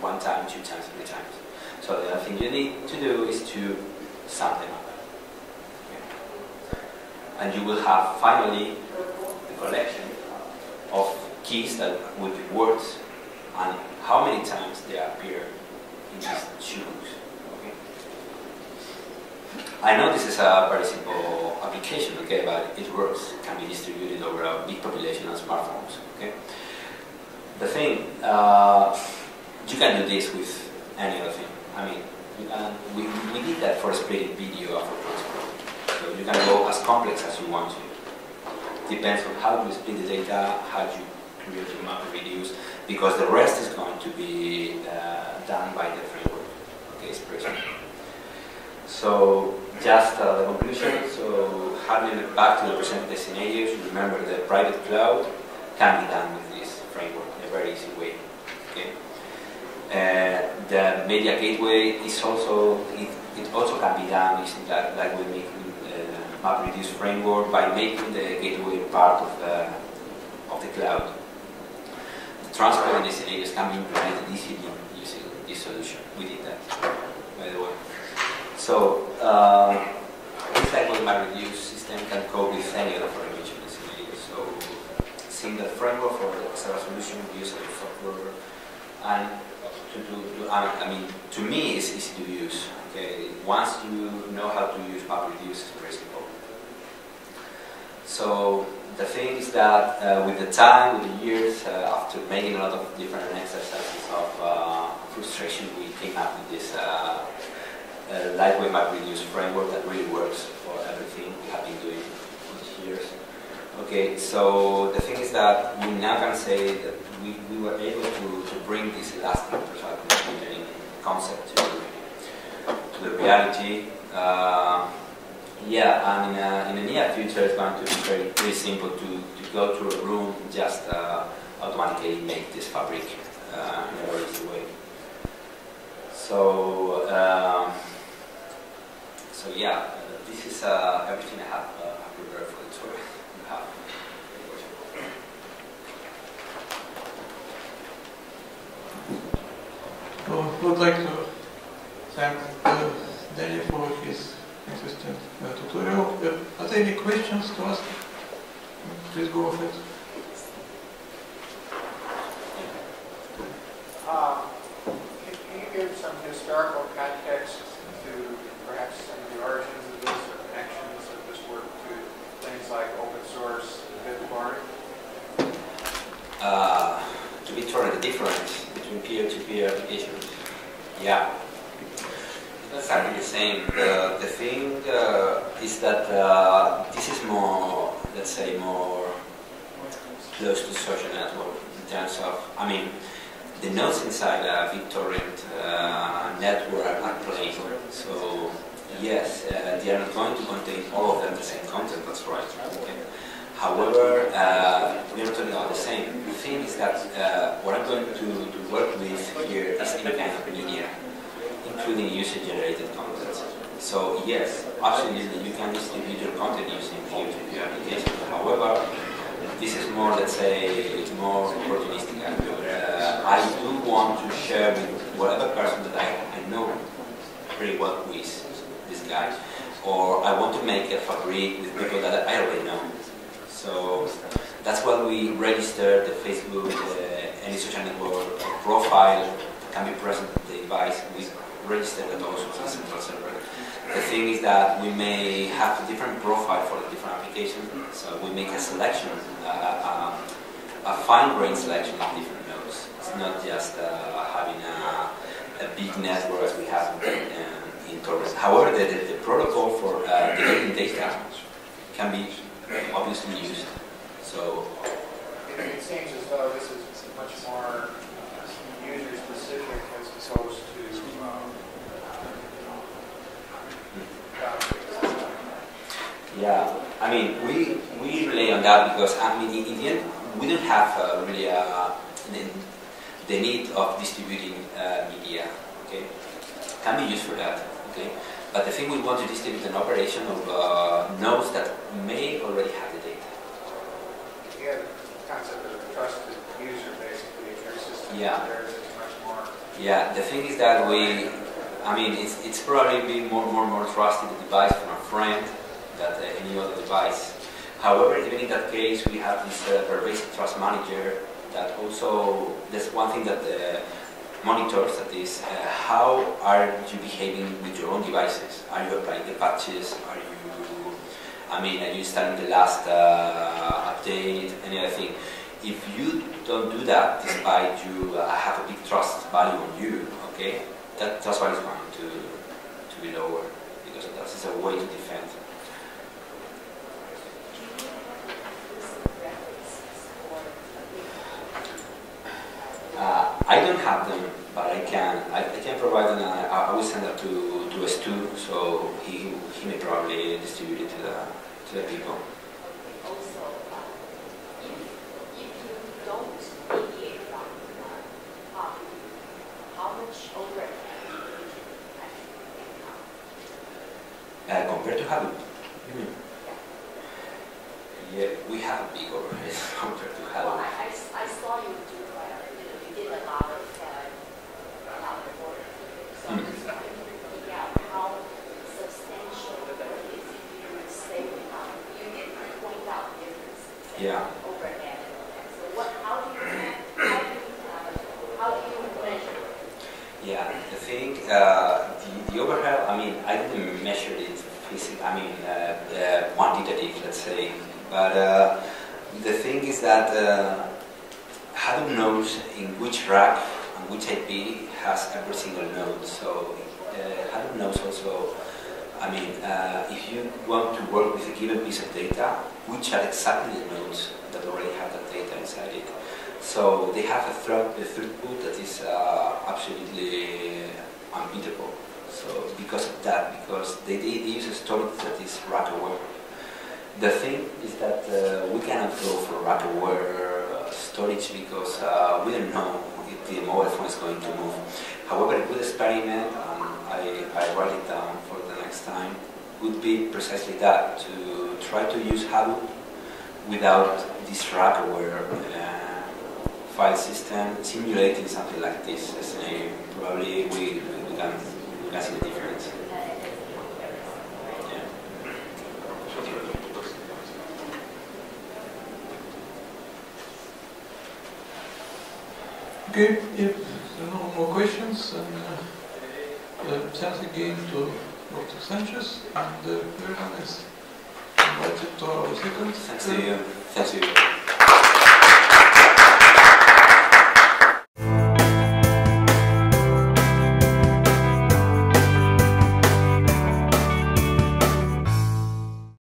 One time, two times, three times. So the other thing you need to do is to sum them up. Okay. And you will have finally the collection of keys that will be words and how many times they appear in these two. Okay. I know this is a very simple application, okay, but it works. It can be distributed over a big population of smartphones. Okay. The thing, uh, you can do this with any other thing. I mean, can, we, we did that for splitting video after principle. So you can go as complex as you want to. Depends on how you split the data, how you create your map reduce, because the rest is going to be uh, done by the framework, okay. So just uh, the conclusion, so handling it back to the presented scenarios, remember the private cloud can be done with this framework in a very easy way. Okay? Uh, the media gateway is also, it, it also can be done that, like we make uh, MapReduce framework by making the gateway part of the, of the cloud. The transport in the scenarios can be implemented easily using this solution. We did that, by the way. So, uh, this lightweight MapReduce system can cope with any other formation scenario. So, seeing the framework for the solution, we use the software, and to do, to, I mean, to me, it's easy to use. Okay, once you know how to use MapReduce, it's very simple. So the thing is that uh, with the time, with the years, uh, after making a lot of different exercises of uh, frustration, we came up with this uh, uh, lightweight MapReduce framework that really works for everything we have been doing these years. Okay, so the thing is that we now can say that we, we were able to, to bring this elastic computing concept to, to the reality. Uh, yeah, and in, a, in the near future it's going to be very, very simple to, to go to a room and just uh, automatically make this fabric uh, in a very easy way. So, um, so yeah, this is uh, everything I have uh, prepared for the tour. I would like to thank uh, Daniel for his interesting uh, tutorial. Uh, are there any questions to ask? Please go ahead. Uh, can, can you give some historical context to perhaps some of the origins of this or connections of this work to things like open source BitTorrent? uh, to BitTorrent, the difference between peer-to-peer applications. Yeah, that's exactly the same. The, the thing uh, is that uh, this is more, let's say, more close to social network in terms of, I mean, the nodes inside a BitTorrent uh, network are plain. So, yes, uh, they are not going to contain all of them the same content, that's right. Okay. However, uh, we are talking about the same. The thing is that uh, what I'm going to, to work with here is of linear, including user-generated content. So yes, absolutely, you can distribute your content using peer-to-peer applications. However, this is more, let's say, it's more opportunistic. Uh, I do want to share with whatever person that I, I know pretty well who is this guy, or I want to make a fabric with people that I already know. So that's why we register the Facebook, uh, any social network profile can be present on the device. We register that also to the thing is that we may have a different profile for the different applications, so we make a selection, uh, um, a fine-grained selection of different nodes. It's not just uh, having a, a, big network as we have in, in Torres. However, the, the, protocol for uh, data can be obviously used. So it, it seems as though this is much more uh, user-specific as opposed to, um, cloud-based. Yeah, I mean, we, we rely on that because, I mean, in, in the end, we don't have uh, really uh, the, the need of distributing uh, media, okay? Can be used for that, okay? But the thing we want to distribute an operation of uh, nodes that may already have the data. Have the concept of a trusted user, basically, if your system Yeah. theirs much more. Yeah, the thing is that we, I mean, it's, it's probably being more, more, more trusted a device from a friend than uh, any other device. However, even in that case, we have this uh, pervasive trust manager that also, there's one thing that uh, monitors that is uh, how are you behaving with your own devices? Are you applying the patches? Are you, I mean, are you starting the last uh, update? Any other thing? If you don't do that, despite you have a big trust value on you, okay, that trust value is going to, to be lower because that is a way to defend. Uh, I don't have them, but I can. I, I can provide them. I, I will send that to to Stu, so he he may probably distribute it to the to the people. Also, uh, if, if you don't deviate from, uh, um, how much overhead do you actually incur? Uh, compared to Hadoop, mean? Yeah, we have a big overhead compared to Hadoop. I, I s- I saw you do, uh, you know, you did a lot of, uh, a lot of work. So I'm just trying to figure out how substantial it is if you say, um, you did point out differences. in Yeah. Overhead and all that. So what, how do you, how do you, uh, how do you measure? it? Yeah, the thing, uh, the, the overhead, I mean, I didn't measure it physically, I mean, uh, uh, quantitative, let's say. But uh, the thing is that uh, Hadoop knows in which rack and which IP has every single node. So uh, Hadoop knows also, I mean, uh, if you want to work with a given piece of data, which are exactly the nodes that already have that data inside it. So they have a, a throughput that is uh, absolutely unbeatable. So because of that, because they, they, they use a storage that is rack aware. The thing is that uh, we cannot go for rack aware uh, storage because uh, we don't know if the mobile phone is going to move. However, a good experiment, um, I, I write it down for the next time, would be precisely that, to try to use Hadoop without this aware uh, file system simulating something like this scenario. Probably we, we, can, we can see the difference. Yeah. Okay, if there are no more questions, then uh, uh, thanks again to Dr. Sanchez, and uh, everyone is invited to our second. Thanks to you. Thanks to you.